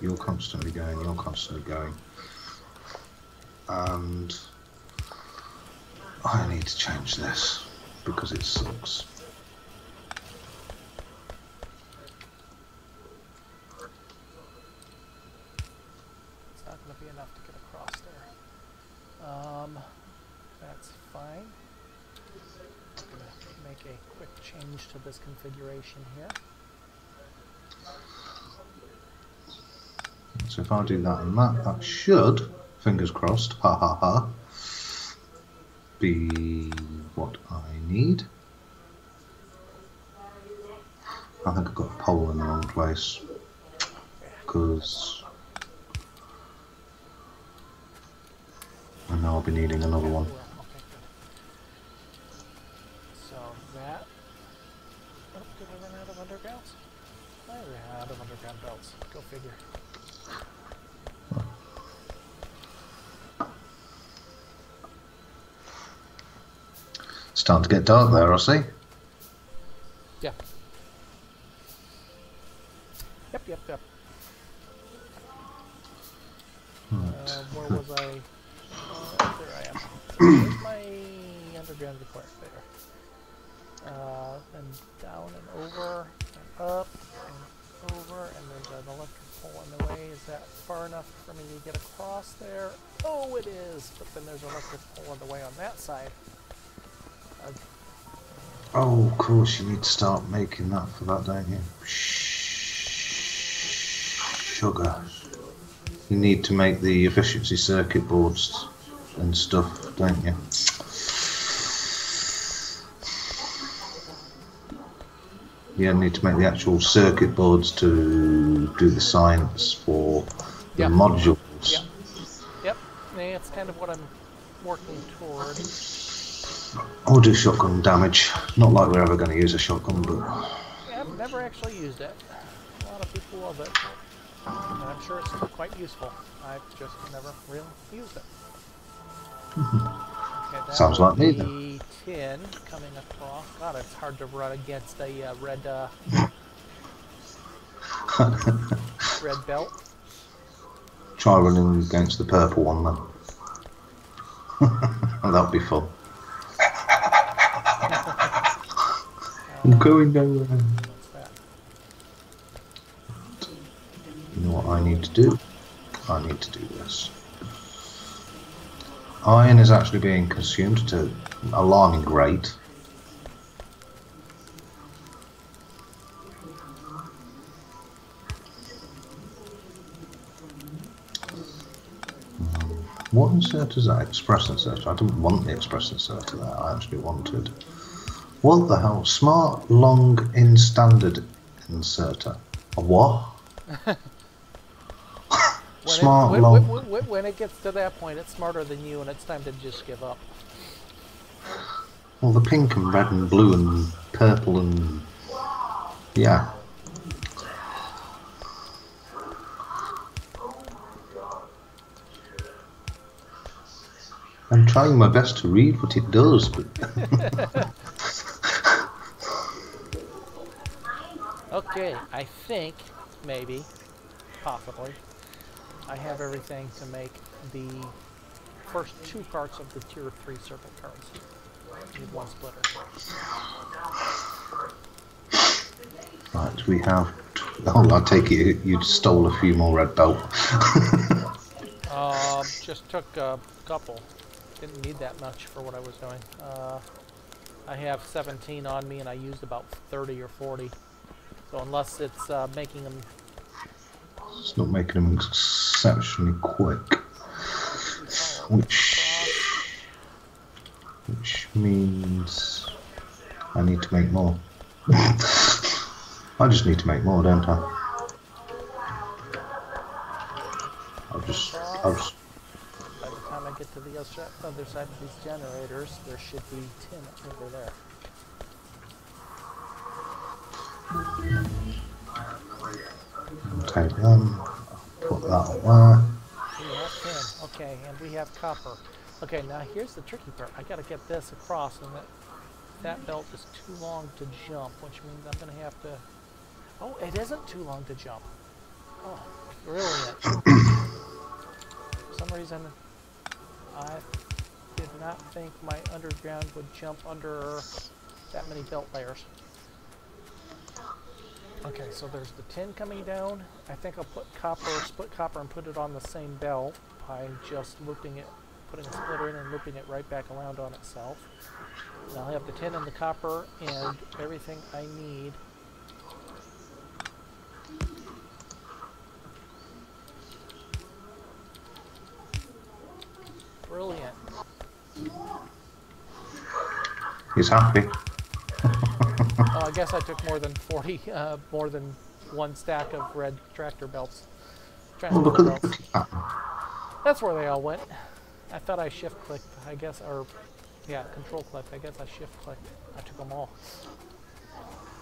You're constantly going, you're constantly going. And I need to change this because it sucks. It's not going to be enough to get across there. Um, that's fine. I'm going to make a quick change to this configuration here. So if I do that and that, that should Fingers crossed. Ha ha ha. Be what I need. I think I've got a pole in the wrong place. Because I know I'll be needing another one. Well, okay, good. So that. Oh, did I run out of undergrounds? I ran out of underground belts. Go figure. Starting to get dark there, I see. You need to start making that for that, don't you? Sugar. You need to make the efficiency circuit boards and stuff, don't you? You need to make the actual circuit boards to do the science for the Yeah. modules. Yeah. Yep. Yeah, it's kind of what I'm working toward. Or do shotgun damage. Not like we're ever going to use a shotgun, but Yeah, I've never actually used it. A lot of people love it. And I'm sure it's quite useful. I've just never really used it. Okay, Sounds like me be Tin coming across. God, it's hard to run against a uh, red uh, red belt. try running against the purple one then. That'd be fun. I'm going nowhere. You know what I need to do? I need to do this. Iron is actually being consumed to an alarming rate. Hmm, What insert is that? Express insert. I didn't want the express inserter there. I actually wanted. What the hell? Smart long in standard inserter. A what? When Smart it, when, long. when, when, when it gets to that point, it's smarter than you, and it's time to just give up. Well, the pink and red and blue and purple and yeah. I'm trying my best to read what it does, but Okay, I think, maybe, possibly, I have everything to make the first two parts of the tier 3 circuit cards. Need one splitter. right, we have. Oh, I take it you stole a few more red belt. Um, just took a couple. Didn't need that much for what I was doing. Uh, I have 17 on me and I used about 30 or 40. So unless it's uh, making them it's not making them exceptionally quick, which which means I need to make more. I just need to make more, don't I? I'll just, I'll just By the time I get to the other other side of these generators, there should be 10 over there. Take them, put that away. We have 10. Okay, and we have copper. Okay, now here's the tricky part. I gotta get this across, and that, that belt is too long to jump, which means I'm gonna have to... Oh, it isn't too long to jump. Oh, brilliant. For some reason, I did not think my underground would jump under that many belt layers. Okay, so there's the tin coming down. I think I'll put copper, split copper, and put it on the same bell by just looping it, putting a splitter in and looping it right back around on itself. Now I'll have the tin and the copper and everything I need Brilliant. He's happy. Oh, I guess I took more than 40, uh, more than one stack of red tractor belts. Oh, Transport look at the belts. That's where they all went. I thought I shift clicked, I guess, or yeah, control clicked. I guess I shift clicked. I took them all.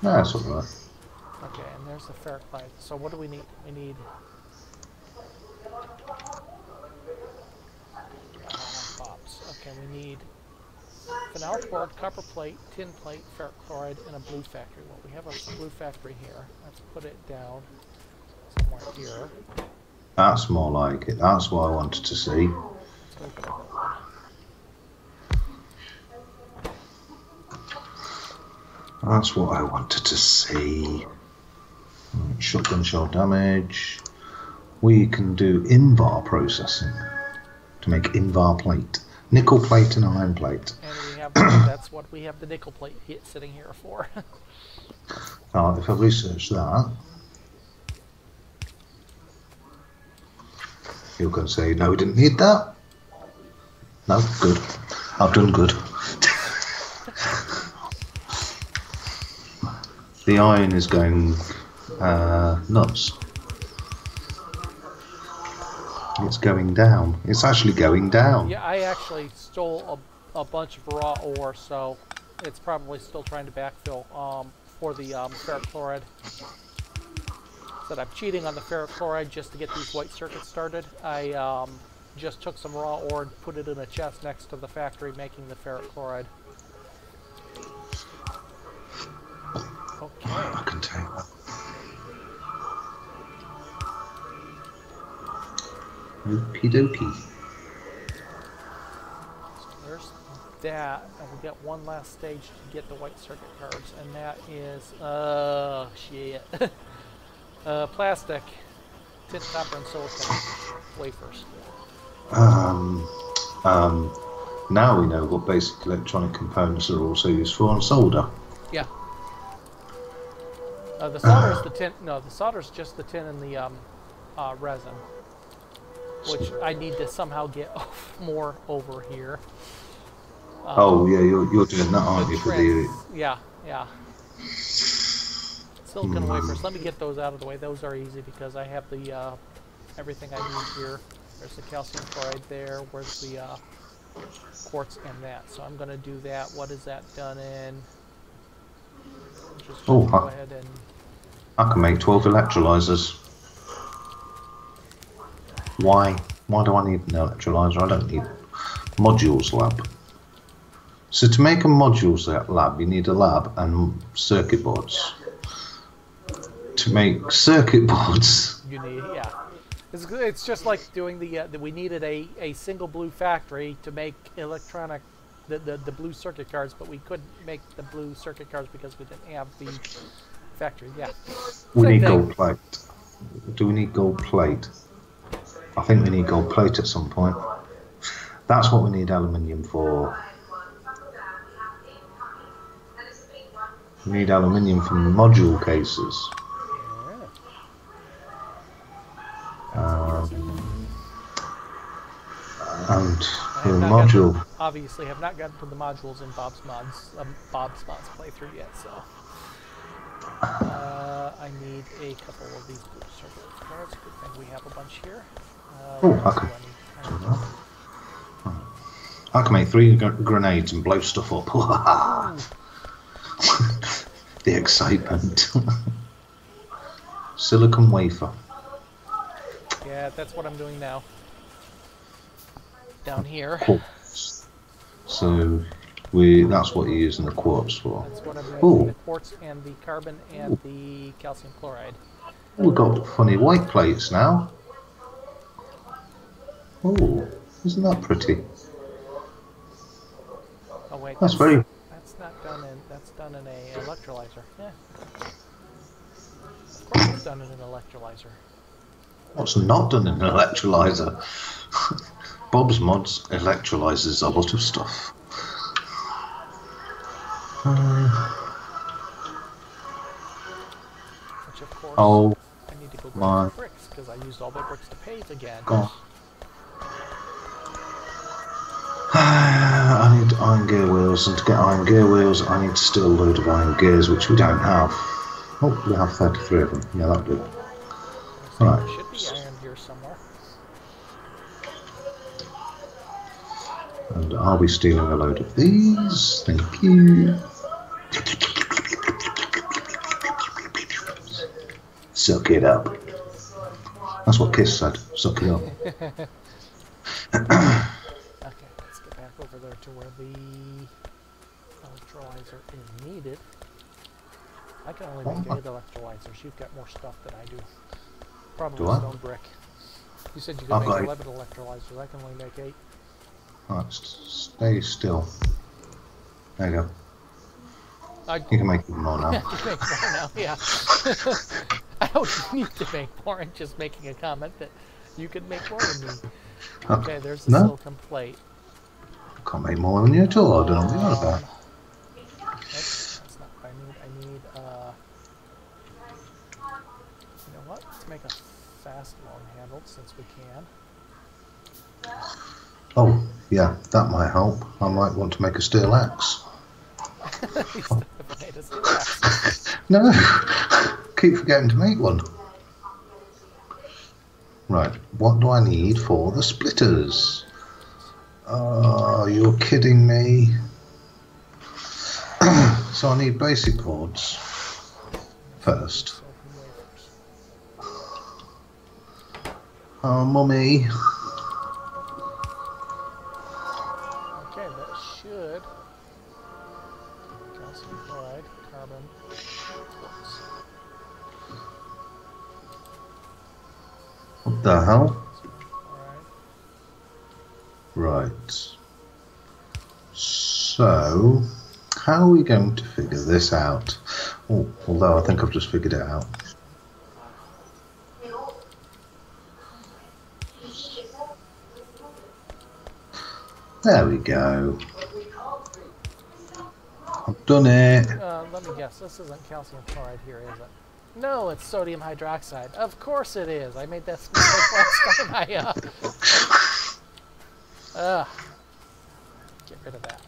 That's all right. Okay, and there's the ferric chloride. So what do we need? We need. Uh. Okay, we need phenolic board, copper plate, tin plate, ferric chloride, and a blue factory. Well, we have a blue factory here. Let's put it down somewhere here. That's more like it. That's what I wanted to see. That's what I wanted to see. Shotgun shell damage. We can do invar processing to make invar plate. Nickel plate and iron plate. And we have that's what we have the nickel plate hit sitting here for. Now, if I research that, you're going to say, no, we didn't need that. No, good. I've done good. the iron is going uh, nuts. It's going down. It's actually going down. yeah, I actually stole a, a bunch of raw ore, so it's probably still trying to backfill um, for the um, ferric chloride. Said I'm cheating on the ferric chloride just to get these white circuits started. I um, just took some raw ore and put it in a chest next to the factory making the ferric chloride. Okay. I can take that. Okie dokie. There's that, and we got one last stage to get the white circuit cards, and that is, uh, shit. uh, plastic, tin copper, and silicon wafers. Um, um, now we know what basic electronic components are also used for on solder. Yeah. Uh, the solder is the tin. No, the solder is just the tin and the um, uh, resin, which I need to somehow get more over here. Um, Oh yeah, you're, you're doing that, aren't you? For the yeah, yeah. Silicon wafers. Let me get those out of the way. Those are easy because I have the uh, everything I need here. There's the calcium chloride there. Where's the uh, quartz and that? So I'm going to do that. What is that done in? Just Oh, go huh. ahead and I can make twelve electrolyzers. Why? Why do I need an electrolyzer? I don't need modules lab. So to make a modules lab, you need a lab and circuit boards. To make circuit boards, you need yeah. It's, it's just like doing the, uh, the we needed a, a single blue factory to make electronic the, the, the blue circuit cards, but we couldn't make the blue circuit cards because we didn't have the factory. Yeah. we Same need thing. gold plate. Do we need gold plate? I think we need gold plate at some point. That's what we need aluminium for. We need aluminium for module cases. Um, and the have not gotten- module. obviously have not gotten to the modules in Bob's mods um, Bob's mods playthrough yet, so uh, I need a couple of these blue circuit cards. Good thing we have a bunch here. Oh, what else okay. do I need? I I can make three gr- grenades and blow stuff up. the excitement. Silicon wafer. Yeah, that's what I'm doing now. Down here. Quartz. So we that's what you're using the quartz for. That's what I'm. Ooh. The quartz and the carbon and the calcium chloride. We've got funny white plates now. Oh, isn't that pretty? Oh wait, That's very That's not done in. That's done in a electrolyzer. Yeah. Of course, it's done in an electrolyzer. what's not done in an electrolyzer. Bob's mods electrolyzes a lot of stuff. Uh, Which of course oh I need to go my bricks because I used all the bricks to pave again. god. I need iron gear wheels, and to get iron gear wheels, I need to steal a load of iron gears, which we don't have. Oh, we have 33 of them. Yeah, that'll do. Right. There should be iron here somewhere. And I'll be stealing a load of these. Thank you. Suck it up. That's what Kiss said. Suck it up. Okay, let's get back over there to where the electrolyzer is needed. I can only make Oh. eight electrolyzers. You've got more stuff than I do. Probably Do stone brick. You said you could I've make got eight. 11 electrolyzers. I can only make eight. Right, stay still. There you go. I You can make more I now. can make more now, yeah. I don't need to make more. I'm just making a comment that you could make more than me. Okay, there's the No. silicon plate. Can't make more than you at all. I don't know what you're about. That's not what I need. I need, uh... You know what? Let's make a fast long handled since we can. Oh, yeah, that might help. I might want to make a steel axe. We still haven't made a steel axe. No, keep forgetting to make one. Right, what do I need for the splitters? Oh, you're kidding me. so I need basic boards first. Oh, mummy. This out? Oh, although I think I've just figured it out. There we go. I've done it. Uh, let me guess. This isn't calcium chloride here, is it? No, it's sodium hydroxide. Of course it is. I made that mistake last time I, uh... Ugh. Get rid of that.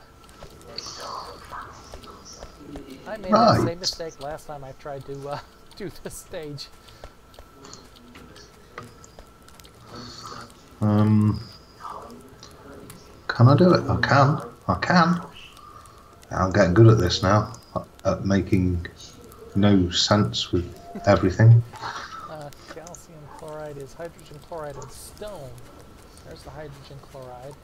I made Right. same mistake last time I tried to, uh, do this stage. Um, can I do it? I can. I can. I'm getting good at this now. At making no sense with everything. Uh, calcium chloride is hydrogen chloride and stone. There's the hydrogen chloride.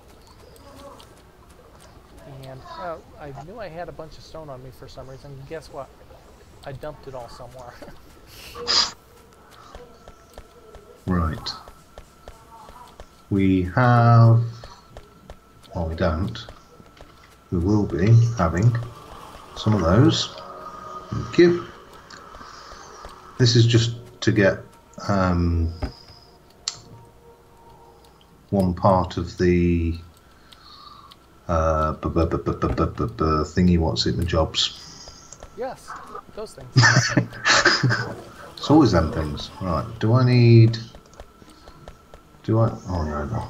And oh, I knew I had a bunch of stone on me for some reason. Guess what? I dumped it all somewhere. Right. We have. Well, we don't. We will be having some of those. Thank you. This is just to get um, one part of the uh, thingy, what's it, the jobs. Yes, those things. it's always them things. Right, do I need. Do I. Oh, no, no.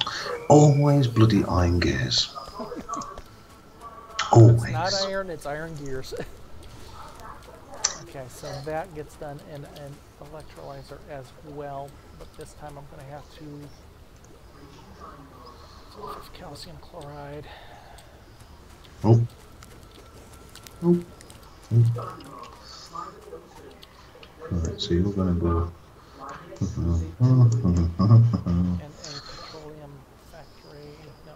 Always bloody iron gears. Always. It's not iron, it's iron gears. okay, so that gets done in an electrolyzer as well, but this time I'm going to have to calcium chloride. Oh. Oh. Oh. Right, so you're gonna go. and a petroleum factory. No,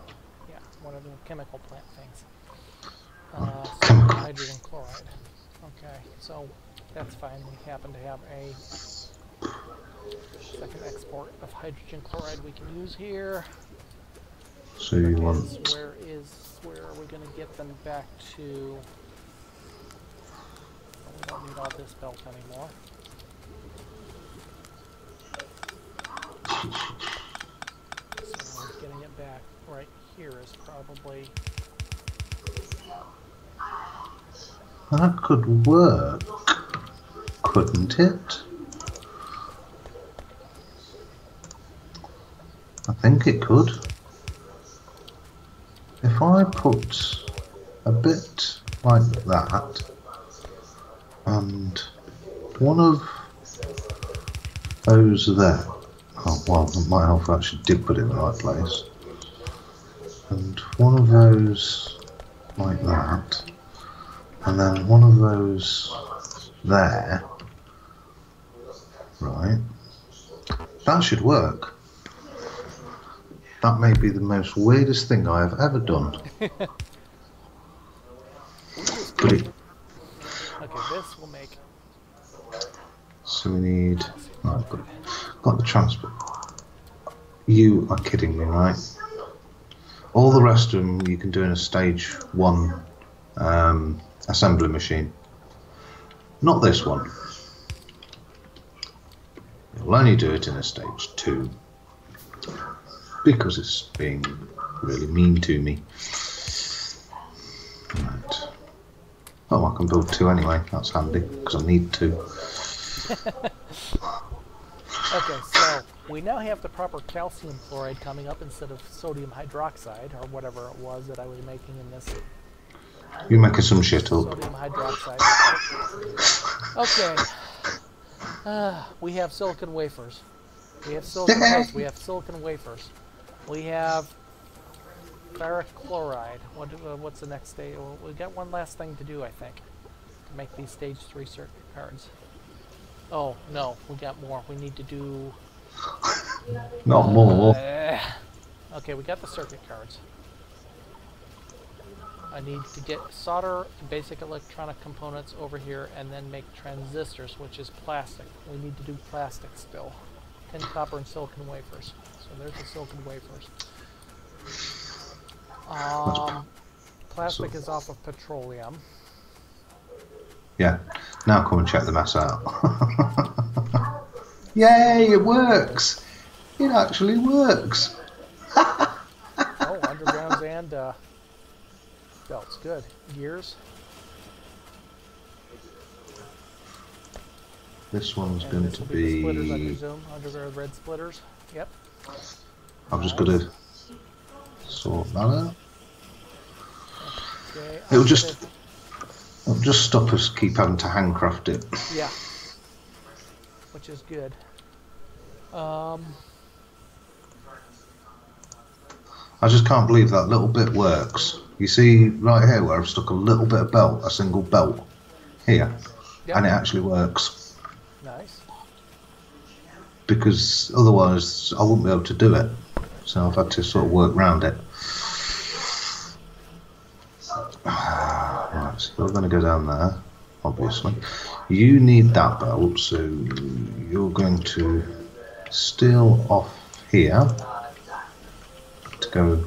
yeah, one of the chemical plant things. Uh, Chemical. hydrogen chloride. Okay, so that's fine. We happen to have a second export of hydrogen chloride we can use here. So you want where is where are we going to get them back to? Well, we don't need all this belt anymore. So getting it back right here is probably that could work, couldn't it? I think it could. I put a bit like that, and one of those there. Oh well, my health actually did put it in the right place. And one of those like that, and then one of those there. Right. That should work. That may be the most weirdest thing I have ever done. But it, Okay, this will make. so we need. Oh, I've got, got the transport. You are kidding me, right? All the rest of them you can do in a stage one um, assembly machine. Not this one. You'll only do it in a stage two because it's being really mean to me. Right. Oh, I can build two anyway. That's handy because I need two. Okay, so we now have the proper calcium chloride coming up instead of sodium hydroxide or whatever it was that I was making in this You're making some shit up. sodium hydroxide. Okay. Uh, we have silicon wafers. We have silicon. We have silicon wafers. We have ferric chloride. What, uh, what's the next stage? Well, we got one last thing to do, I think, to make these stage three circuit cards. Oh no, we got more. We need to do. Not more. Uh, okay, we got the circuit cards. I need to get solder and basic electronic components over here and then make transistors, which is plastic. We need to do plastic still. Tin, copper, and silicon wafers. So there's the silicon wafers. Um, plastic is off of petroleum. Yeah. Now come and check the mess out. Yay! It works. It actually works. Oh, undergrounds and uh, belts. Good. Gears. This one's And going this to be, splitters, I be. presume. Underground red splitters. Yep. I've just got to sort that out. Okay. It'll just- It'll just stop us keep having to handcraft it. Yeah. Which is good. Um, I just can't believe that little bit works. You see right here where I've stuck a little bit of belt, a single belt here, yep. and it actually works. Because otherwise I wouldn't be able to do it. So I've had to sort of work around it. Right, so you're going to go down there, obviously. You need that belt, so you're going to steal off here to go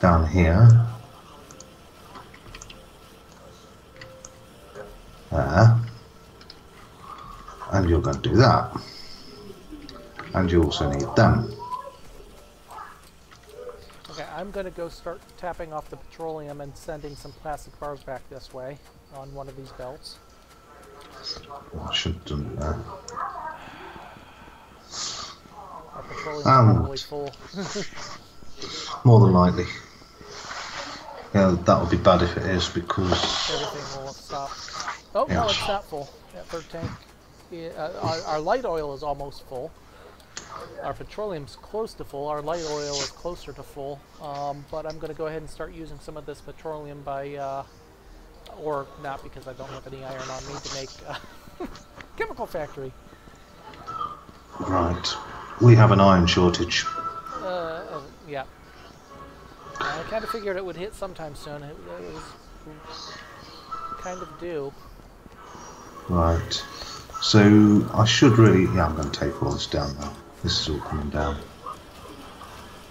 down here. There. And you're going to do that. And you also need them. Okay, I'm going to go start tapping off the petroleum and sending some plastic bars back this way on one of these belts. I should have done there. Our petroleum's Um, probably full. More than likely. Yeah, that would be bad if it is because Everything will stop. Oh, no, it's not full. That third tank. Yeah, uh, our, our light oil is almost full. Our petroleum's close to full. Our light oil is closer to full. Um, but I'm going to go ahead and start using some of this petroleum by, uh, or not because I don't have any iron on me to make uh, chemical factory. right, we have an iron shortage. Uh, uh, yeah. I kind of figured it would hit sometime soon. It, it was kind of due. Right, so I should really. Yeah, I'm going to take all this down now. This is all coming down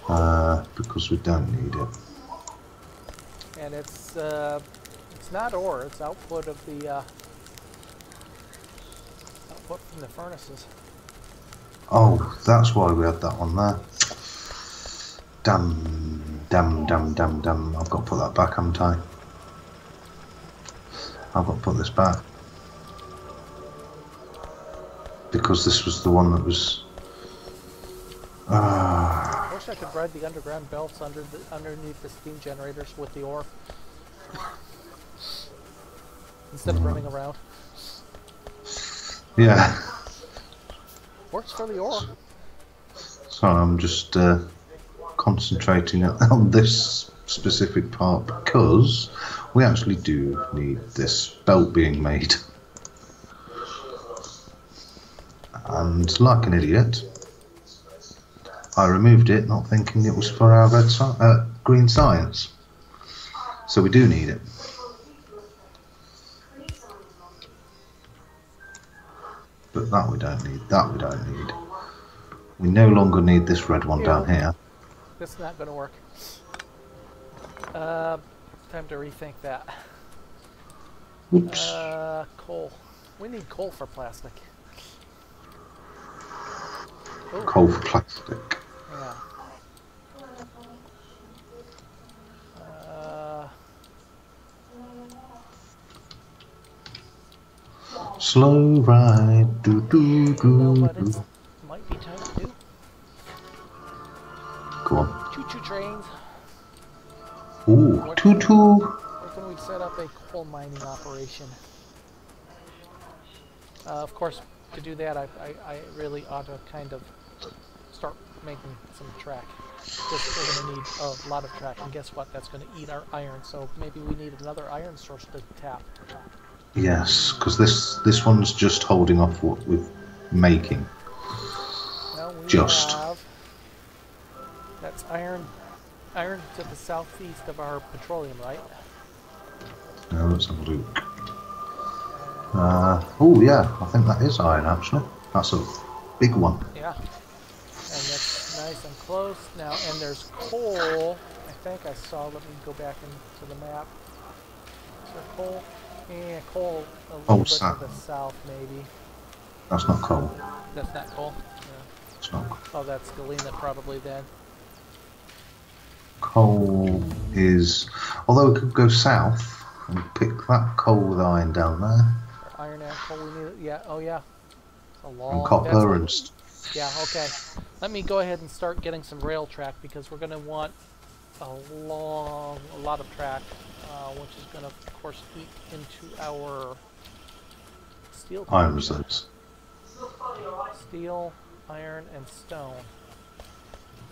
uh, because we don't need it. and it's uh, it's not ore; it's output of the uh, output from the furnaces. Oh, that's why we had that one there. Damn, damn, damn, damn, damn. I've got to put that back, haven't I? I've got to put this back. Because this was the one that was. Ah, I wish I could ride the underground belts under the underneath the steam generators with the ore. instead of running around. Yeah. Works for the ore. So I'm just uh, concentrating on this specific part because we actually do need this belt being made. And like an idiot, I removed it, not thinking it was for our red sci- uh, green science. So we do need it. But that we don't need. That we don't need. We no longer need this red one down here. This is not going to work. Uh, time to rethink that. Oops. Uh, coal. We need coal for plastic. Ooh, Coal for plastic. Yeah. Uh, Slow ride. Do do do. no, do. might be time to do. Go on. Choo-choo trains. Ooh, two two. Where can we set up a coal mining operation? Uh, of course, to do that, I, I, I really ought to kind of start making some track. Just we're going to need a lot of track, and guess what? That's going to eat our iron. So maybe we need another iron source to tap. Yes, because this this one's just holding off what we're making. Well, we Just. have that's iron, iron to the southeast of our petroleum, right? Now let's have a look. Uh, oh yeah, I think that is iron actually. That's a big one. Yeah. And that's nice and close now. And there's coal. I think I saw. Let me go back into the map. Is there coal? Yeah, coal a little Oh, bit south. to the south, maybe. That's not coal. That's not coal. Yeah. It's not. Oh, that's Galena probably then. Coal is. Although we could go south and pick that coal with iron down there, Or iron and coal. We need. Yeah. Oh yeah. A long. and copper what- and. Yeah, okay. Let me go ahead and start getting some rail track because we're going to want a long, a lot of track, uh, which is going to, of course, eat into our steel. iron reserves. Steel, iron, and stone.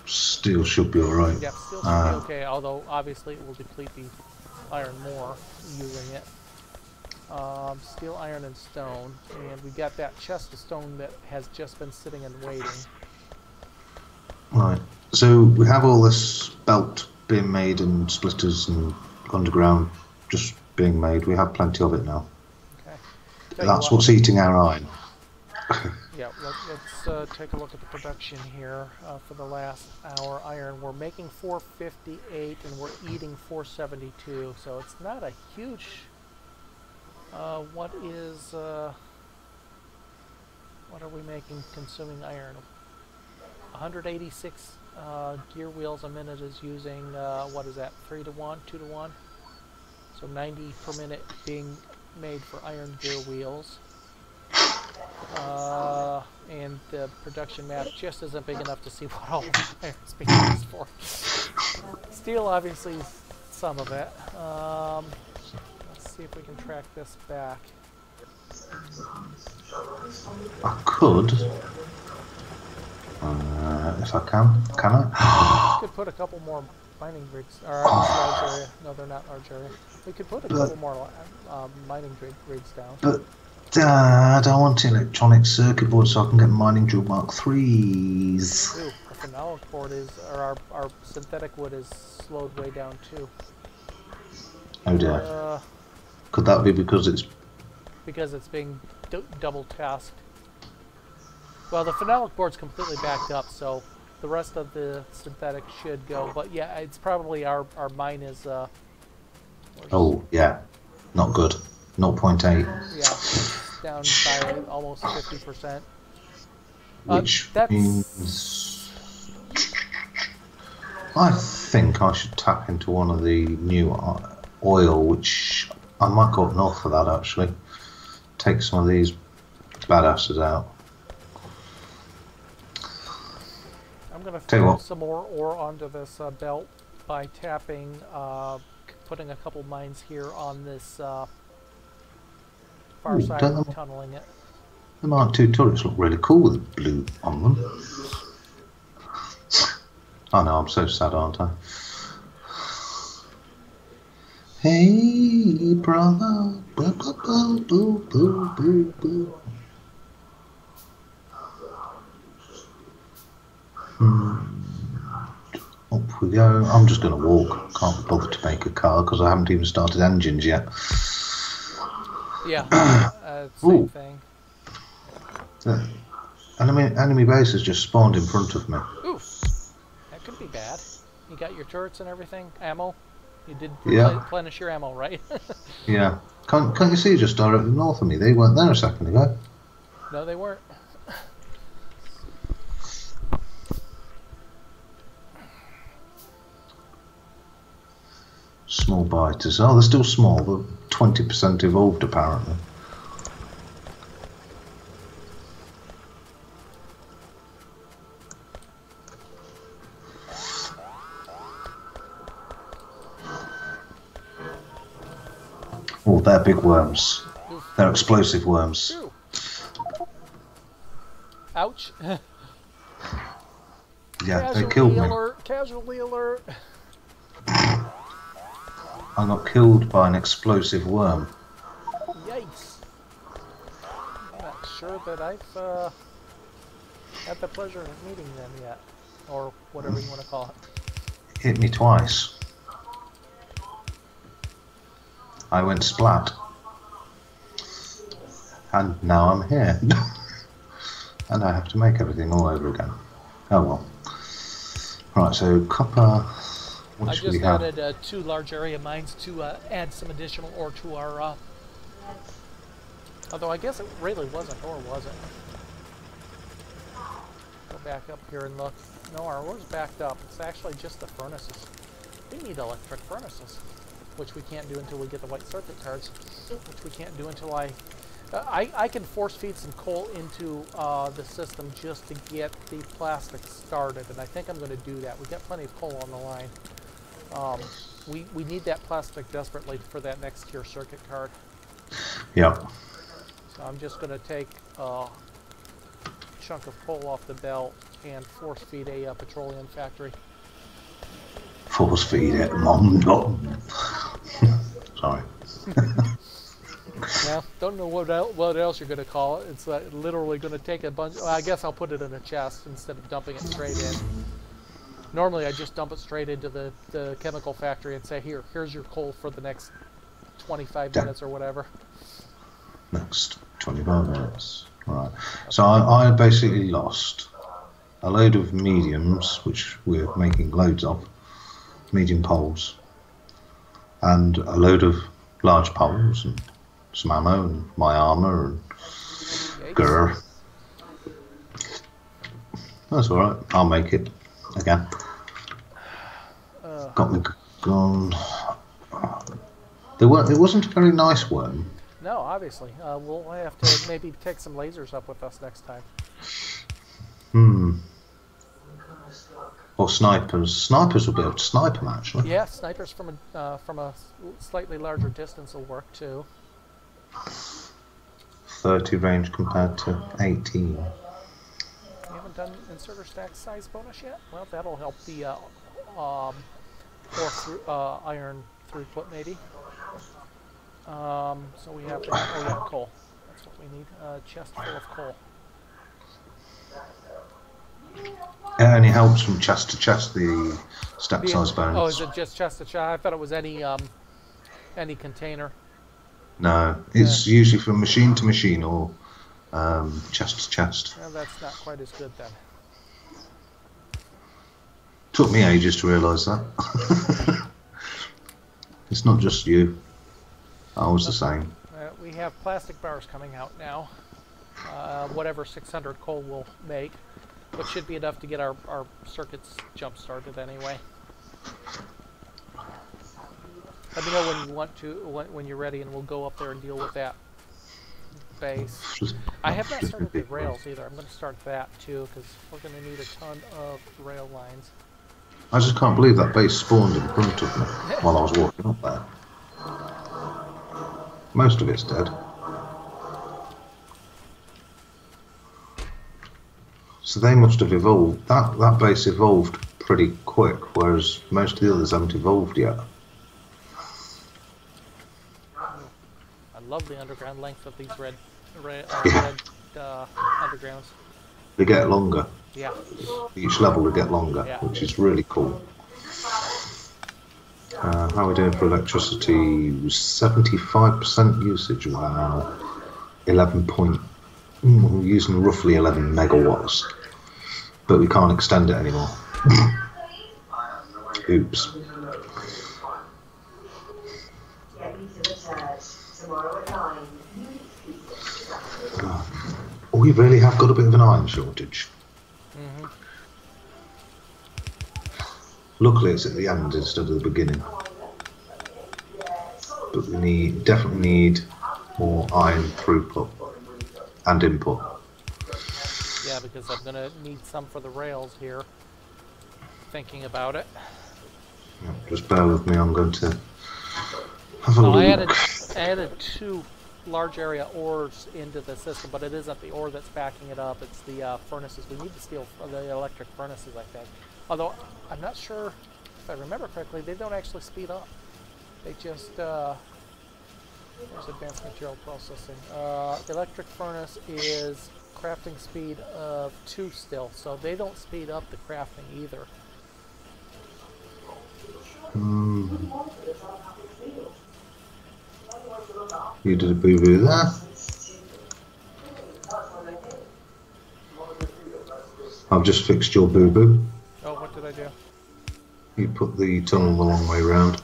Steel should be alright. Yeah, steel should Ah. be okay, although obviously it will deplete the iron more using it. Um, steel, iron, and stone. And we got that chest of stone that has just been sitting and waiting. Right. So we have all this belt being made and splitters and underground just being made. We have plenty of it now. Okay. Tell That's what- what's eating our iron. Yeah, let, let's uh, take a look at the production here uh, for the last hour. Iron, we're making 458 and we're eating 472, so it's not a huge. Uh, what is uh, what are we making consuming iron? 186 uh, gear wheels a minute is using uh, what is that? Three to one, two to one. So 90 per minute being made for iron gear wheels. Uh, and the production map just isn't big enough to see what all iron's being used for. Steel, obviously, is some of it. Um, see if we can track this back. I could. Uh, if I can. Can I? We could put a couple more mining rigs, or uh, large area. No, they're not large area. We could put a But- couple more uh, mining rig, rigs down. but Dad, I want electronic circuit board so I can get mining drill mark 3s. Ooh, the phenolic board is, or our, our synthetic wood is slowed way down too. Oh dear. Uh, Could that be because it's. because it's being d- double tasked. Well, the phenolic board's completely backed up, so the rest of the synthetic should go. But yeah, it's probably our our mine is. Uh, Oh, yeah. Not good. 0.8. Yeah, it's down by almost fifty percent. Uh, Which that's- means. I think I should tap into one of the new oil, which I might go up north for that actually. Take some of these badasses out. I'm gonna Tell throw some more ore onto this uh, belt by tapping, uh, putting a couple mines here on this uh, far Ooh, side and tunneling it. The Mark II turrets look really cool with blue on them. I know, I'm so sad, aren't I? Hey, brother. Boo, boo, boo, boo, boo, boo, boo. Hmm. Up we go. I'm just going to walk. Can't bother to make a car because I haven't even started engines yet. Yeah, uh, same Ooh. thing. The enemy, enemy base has just spawned in front of me. Ooh, that could be bad. You got your turrets and everything, ammo. You did Yeah. replenish your ammo, right? Yeah. Can't, can't you see just directly north of me? They weren't there a second ago. no, they weren't. Small biters. Oh, they're still small, but 20% evolved apparently. They're big worms. They're explosive worms. Ouch. Yeah, they Casualty killed me. alert. Casualty alert. I got killed by an explosive worm. Yikes. I'm not sure that I've uh, had the pleasure of meeting them yet. Or whatever you want to call it. Hit me twice. I went splat. And now I'm here. and I have to make everything all over again. Oh well. Right, so copper. What I just we have? added uh, two large area mines to uh, add some additional ore to our. Uh, although I guess it really wasn't ore, was it? Go back up here and look. No, our ore's backed up. It's actually just the furnaces. We need electric furnaces, which we can't do until we get the white circuit cards, which we can't do until I. Uh, I, I can force feed some coal into uh, the system just to get the plastic started, and I think I'm going to do that. We've got plenty of coal on the line. Um, we, we need that plastic desperately for that next tier circuit card. Yep. So I'm just going to take a chunk of coal off the belt and force feed a uh, petroleum factory. Force feed it. Mom, nom. Sorry. Now, don't know what el- what else you're going to call it. It's uh, literally going to take a bunch. Well, I guess I'll put it in a chest instead of dumping it straight in. Normally, I just dump it straight into the, the chemical factory and say, here, here's your coal for the next 25 Yeah. minutes or whatever. Next 25 minutes. Right. So I, I basically lost a load of mediums, which we're making loads of, medium poles, and a load of large poles, and some ammo, and my armour, and grr. That's alright. I'll make it again. Uh, Got me gone. There were, it wasn't a very nice worm. No, obviously. Uh, we'll have to maybe take some lasers up with us next time. Hmm. Or snipers. Snipers will be able to snipe them, actually. Yeah, snipers from a uh, from a slightly larger distance will work too. 30 range compared to 18. We haven't done inserter stack size bonus yet. Well, that'll help the uh, um, through, uh, iron throughput maybe. Um, so we have to, oh yeah, coal. That's what we need. A chest full of coal. It helps from chest to chest, the stack size bonus. Oh, is it just chest to chest? I thought it was any um, any container. No, it's usually from machine to machine or um, chest to chest. Well, that's not quite as good then. Took me ages to realise that. it's not just you. I was the same. Uh, we have plastic bars coming out now. Uh, whatever 600 coal will make, which should be enough to get our, our circuits jump started anyway. Let me know when you want to, when, when you're ready, and we'll go up there and deal with that base. I have not started the rails either. I'm going to start that too, because we're going to need a ton of rail lines. I just can't believe that base spawned in front of me while I was walking up there. Most of it's dead. So they must have evolved. That that base evolved pretty quick, whereas most of the others haven't evolved yet. I love the underground length of these red, red, uh, Yeah. red uh, undergrounds. They get longer. Yeah. Each level they get longer, Yeah. which is really cool. Uh, how are we doing for electricity? Seventy-five percent usage. Wow. Eleven point. mm, We're using roughly eleven megawatts, but we can't extend it anymore. Oops. Get me to the church tomorrow at nine. Oh, we really have got a bit of an iron shortage. hmm Luckily, it's at the end instead of the beginning. But we need definitely need more iron throughput and input. Yeah, because I'm gonna need some for the rails here. Thinking about it. Just bear with me. I'm going to have a Well, I look. added, I added two large area ores into the system, but it isn't the ore that's backing it up. It's the uh, furnaces. We need the steel, uh, the electric furnaces, I think. Although I'm not sure if I remember correctly, they don't actually speed up. They just uh, there's advanced material processing. Uh, electric furnace is crafting speed of two still, so they don't speed up the crafting either. Hmm. You did a boo boo there. I've just fixed your boo boo. Oh, what did I do? You put the tunnel the long way round.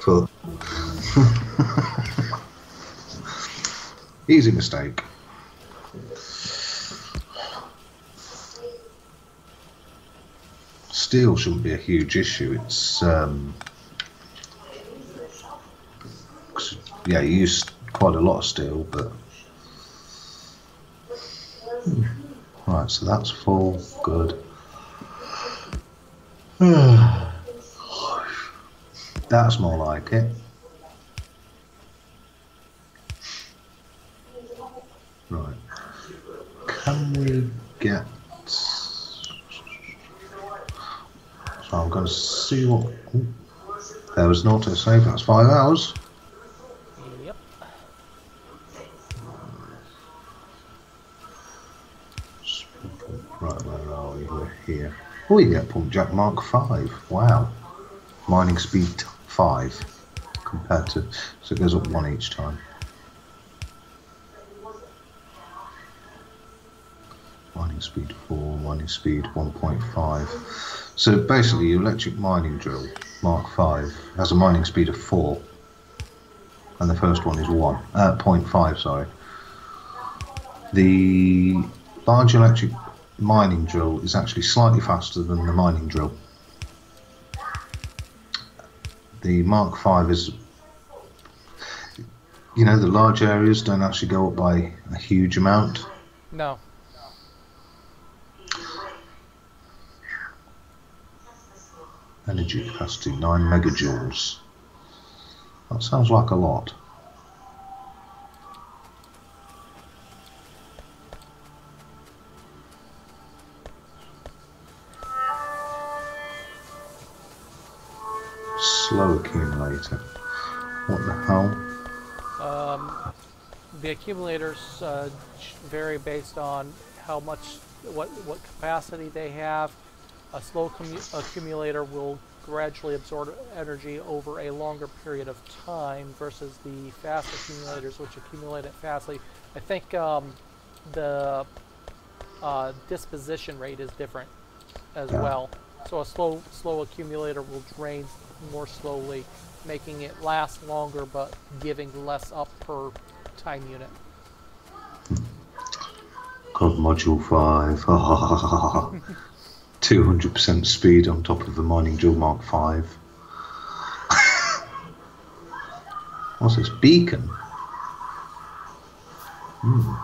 Easy mistake. Steel shouldn't be a huge issue. It's um, yeah, you use quite a lot of steel, but right. So that's full. Good. That's more like it. Right. Can we get. So I'm going to see what. ooh, there was an auto save, that's five hours. Yep. Right, where are we? We're here. Oh, you get Pump Jack Mark 5. Wow. Mining speed 5 compared to. So it goes up one each time. Mining speed 4, mining speed 1.5. So basically, your electric mining drill Mark 5 has a mining speed of 4. And the first one is 1. Uh, 0.5, sorry. The large electric mining drill is actually slightly faster than the mining drill. The Mark V is, you know, the large areas don't actually go up by a huge amount. No. Energy capacity 9 megajoules. That sounds like a lot. Slow accumulator. What the hell? Um, the accumulators uh, vary based on how much, what what capacity they have. A slow accumulator will gradually absorb energy over a longer period of time versus the fast accumulators, which accumulate it fastly. I think um, the uh, disposition rate is different as Yeah. well. So a slow slow accumulator will drain more slowly, making it last longer but giving less up per time unit. God, Module 5. 200% speed on top of the Mining Drill Mark 5. What's this? Beacon? Hmm.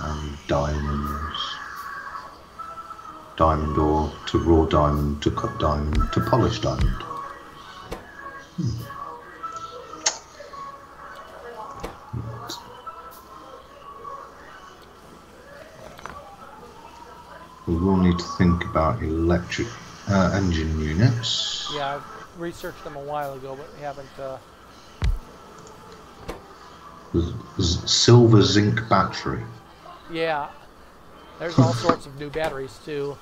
And diamonds diamond ore to raw diamond to cut diamond to polished diamond. Hmm. We will need to think about electric uh, engine units. Yeah, I researched them a while ago, but we haven't. Uh... Silver zinc battery. Yeah, there's all sorts of new batteries too.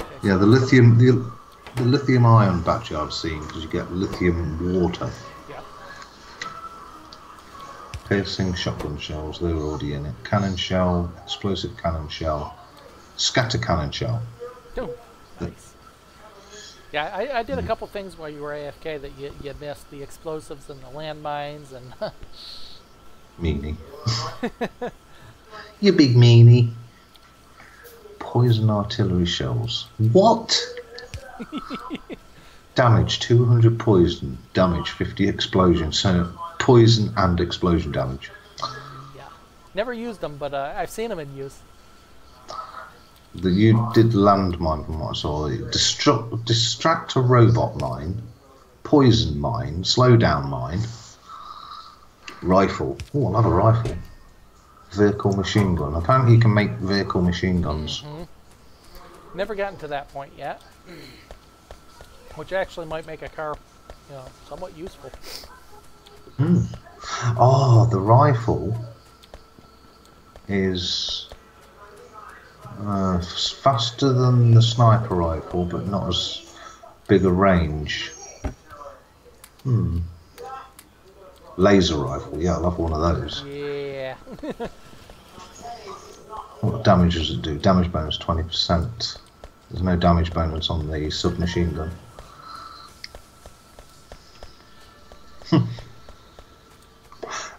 Okay, Yeah, the lithium, the, the lithium ion battery I've seen because you get lithium water. Yeah. Piercing shotgun shells, they were already in it. Cannon shell, explosive cannon shell, scatter cannon shell. Oh, nice. Yeah, I, I did a couple things while you were AFK that you, you missed the explosives and the landmines and Meanie. you big meanie. Poison artillery shells. What? damage 200 poison, damage 50 explosion. So poison and explosion damage. yeah, never used them, but uh, I've seen them in use. that you did landmine from what I saw. Distract, distract a robot mine, poison mine, slow down mine, rifle. Oh, I'll have a rifle. Vehicle machine gun. Apparently, you can make vehicle machine guns. Never gotten to that point yet, which actually might make a car, you know, somewhat useful. Oh, the rifle is uh, faster than the sniper rifle, but not as big a range. Hmm. Laser rifle. Yeah, I love one of those. Yeah. What damage does it do? Damage bonus 20%. There's no damage bonus on the submachine gun. Hmm.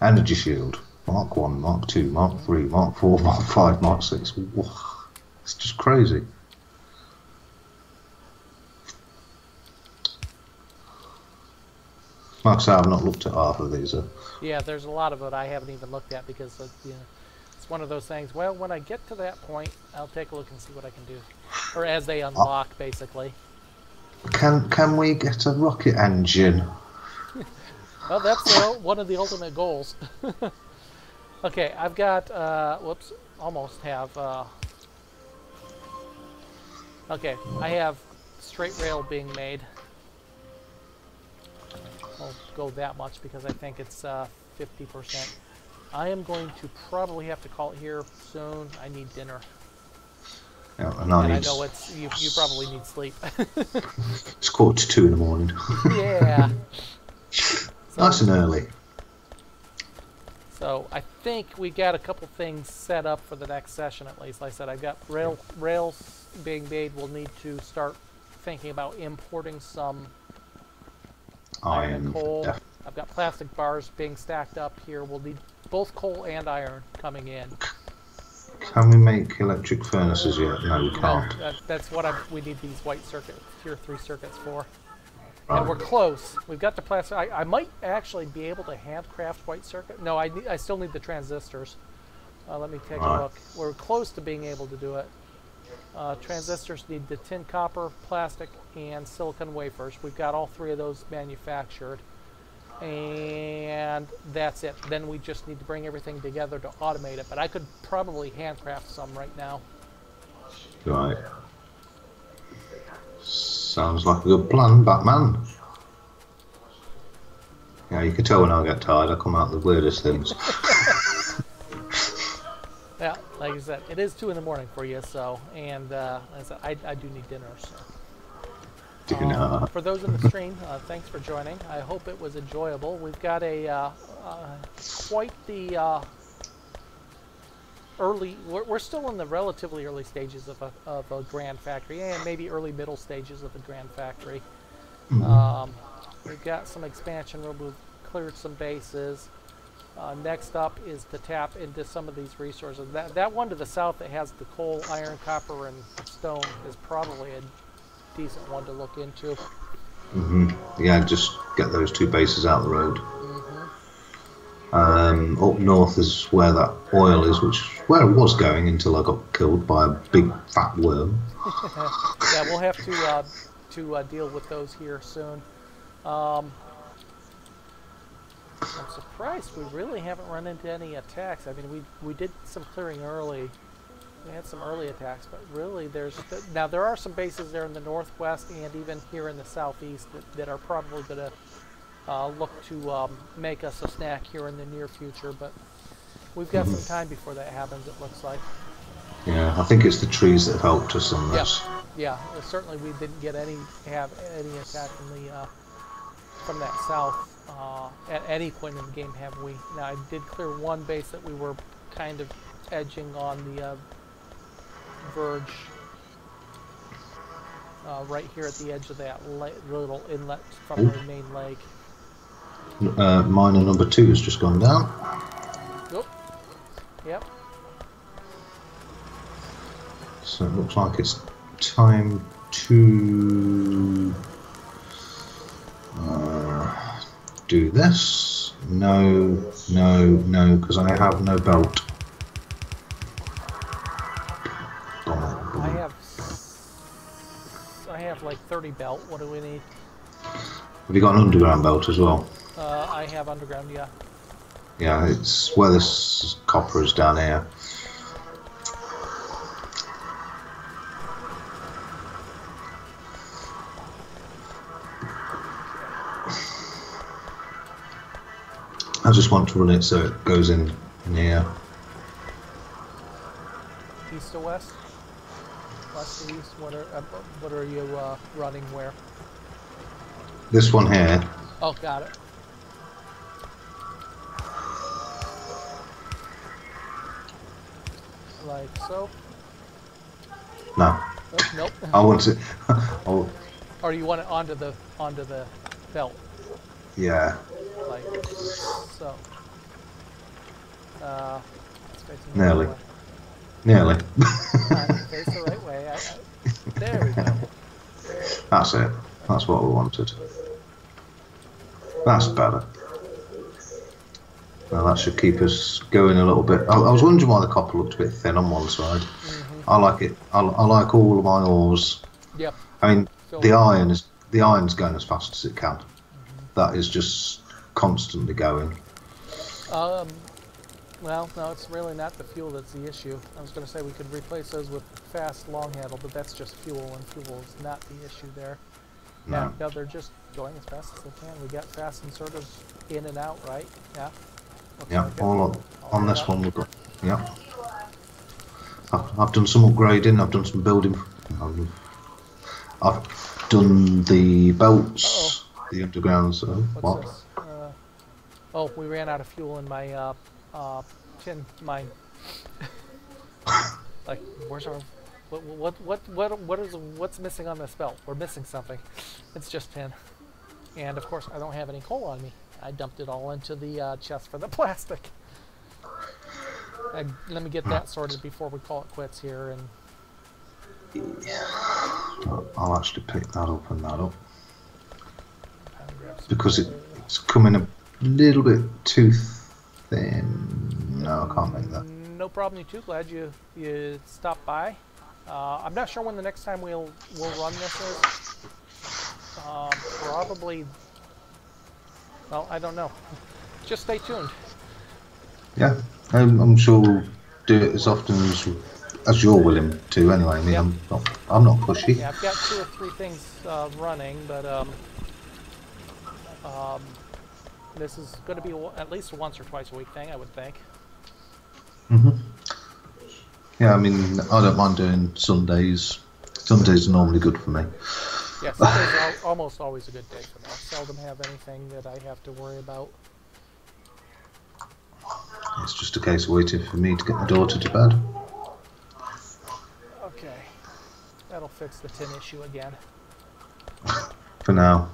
Energy shield. Mark 1, Mark 2, Mark 3, Mark 4, Mark 5, Mark 6. Whoa. It's just crazy. Like I say, I've not looked at half of these. Uh, Yeah, there's a lot of it I haven't even looked at because uh, you know, it's one of those things. Well, when I get to that point, I'll take a look and see what I can do, or as they unlock, basically. can can we get a rocket engine? Well, that's one of the ultimate goals. okay, I've got. Uh, whoops, almost have. Uh, okay, I have straight rail being made. I'll go that much because I think it's uh, 50%. I am going to probably have to call it here soon. I need dinner. Yeah, and I And I know it's you, you probably need sleep. it's quarter to two in the morning. yeah. nice and early. So I think we got a couple things set up for the next session at least. Like I said, I've got rail rails being made. We'll need to start thinking about importing some iron Iron. coal. def- I've got plastic bars being stacked up here. We'll need both coal and iron coming in. Can we make electric furnaces yet? No, we can't. That, that's what I, we need these white circuit tier three circuits for. Right. And we're close. We've got the plastic. I, I might actually be able to handcraft white circuit. No, I, I still need the transistors. Uh, let me take a look. We're close to being able to do it. Uh, transistors need the tin, copper, plastic, and silicon wafers. We've got all three of those manufactured. And that's it. Then we just need to bring everything together to automate it. But I could probably handcraft some right now. Right. Sounds like a good plan, Batman. Yeah, you can tell when I get tired, I come out with the weirdest things. Yeah, like I said, it is two in the morning for you. So, and uh, like I said, I, I do need dinner. So. Um, for those in the stream, uh, thanks for joining. I hope it was enjoyable. We've got a uh, uh, quite the uh, early. We're, we're still in the relatively early stages of a, of a grand factory, and maybe early middle stages of a grand factory. Um, we've got some expansion where we've cleared some bases. Uh, next up is to tap into some of these resources. That, that one to the south that has the coal, iron, copper, and stone is probably a decent one to look into. hmm Yeah, just get those two bases out the road. Um, up north is where that oil is, which is where it was going until I got killed by a big fat worm. yeah, we'll have to uh, to uh, deal with those here soon. Um, I'm surprised we really haven't run into any attacks. I mean, we we did some clearing early. We had some early attacks, but really, there's now there are some bases there in the northwest and even here in the southeast that, that are probably going to uh, look to um, make us a snack here in the near future. But we've got some time before that happens. It looks like. Yeah, I think it's the trees that have helped us on this. yeah. uh, Certainly, we didn't get any have any attack from the uh, from that south uh, at any point in the game, have we? Now, I did clear one base that we were kind of edging on the uh, verge, uh, right here at the edge of that little inlet from the main lake. Uh, miner number two has just gone down. Oop. Yep. So it looks like it's time to uh, do this. No, no, no, because I have no belt. I have. I have like 30 belt. What do we need? Have you got an underground belt as well? Uh, I have underground. Yeah. Yeah, it's where this copper is down here. I just want to run it so it goes in, in here. East to west? West to east? What are uh, what are you uh, running where? This one here, Oh, got it. Like so? no, Oh, nope. I want it. oh, or you want it onto the onto the belt, yeah, like so. Uh, it's facing the Nearly. right nearly. Face the right way. I, I, there we go. That's it. That's what we wanted. That's better. Now that should keep us going a little bit. I, I was wondering why the copper looked a bit thin on one side. I like it. I, I like all of my ores. Yep. I mean, Fill the iron is the iron's going as fast as it can. That is just constantly going. Um, well, no, it's really not the fuel that's the issue. I was going to say we could replace those with fast long handle, but that's just fuel, and fuel is not the issue there. Yeah, No. no, they're just going as fast as they can. We got fast inserters in and out, right? Yeah. Looks Yeah, like it. all on, on this up. one we've got. Yeah. I've, I've done some upgrading. I've done some building. Um, I've done the belts, the underground. So What's what? this? Oh, we ran out of fuel in my uh, uh, tin mine. like, where's our what what what what what is what's missing on this belt? We're missing something. It's just tin, and of course I don't have any coal on me. I dumped it all into the uh, chest for the plastic. I, let me get that sorted before we call it quits here. And yeah. I'll actually pick that up and that up because it, it's coming a little bit too thin. No, I can't make that. No problem. You too. Glad you you stopped by. Uh, I'm not sure when the next time we'll we'll run this is. Um, probably. Well, I don't know. Just stay tuned. Yeah, I'm, I'm sure we'll do it as often as as you're willing to. Anyway, I mean, Yep. I'm not I'm not pushy. Yeah, I've got two or three things uh, running, but um, um, this is going to be at least a once or twice a week thing, I would think. hmm Yeah, I mean, I don't mind doing Sundays. Sundays are normally good for me. Yeah, Sunday's al- almost always a good day for me. I seldom have anything that I have to worry about. It's just a case of waiting for me to get my daughter to bed. Okay, that'll fix the tin issue again. For now.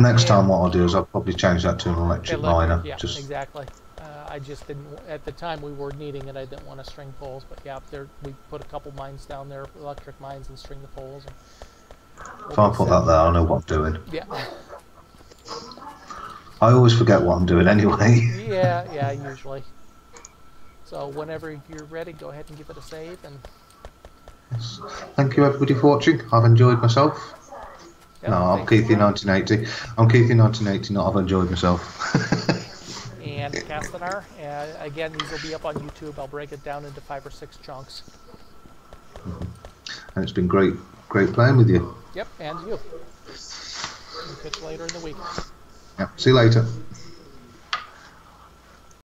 Next time, what I'll do is I'll probably change that to an electric Electric, miner. Yeah, Just exactly. Uh, I just didn't. At the time, we were needing it. I didn't want to string poles, but yeah, there we put a couple mines down there, electric mines, and string the poles. We'll if I put set. that there, I know what I'm doing. Yeah, I always forget what I'm doing anyway. yeah, yeah. Usually. So whenever you're ready, go ahead and give it a save. And Thank you everybody for watching. I've enjoyed myself. No, I'm. Keithy 1980. I'm Keithy 1980. Not I've enjoyed myself. and Castinar. Uh, again, these will be up on YouTube. I'll break it down into five or six chunks. and it's been great, great playing with you. Yep, and you. We'll catch later in the week. Yeah. See you later.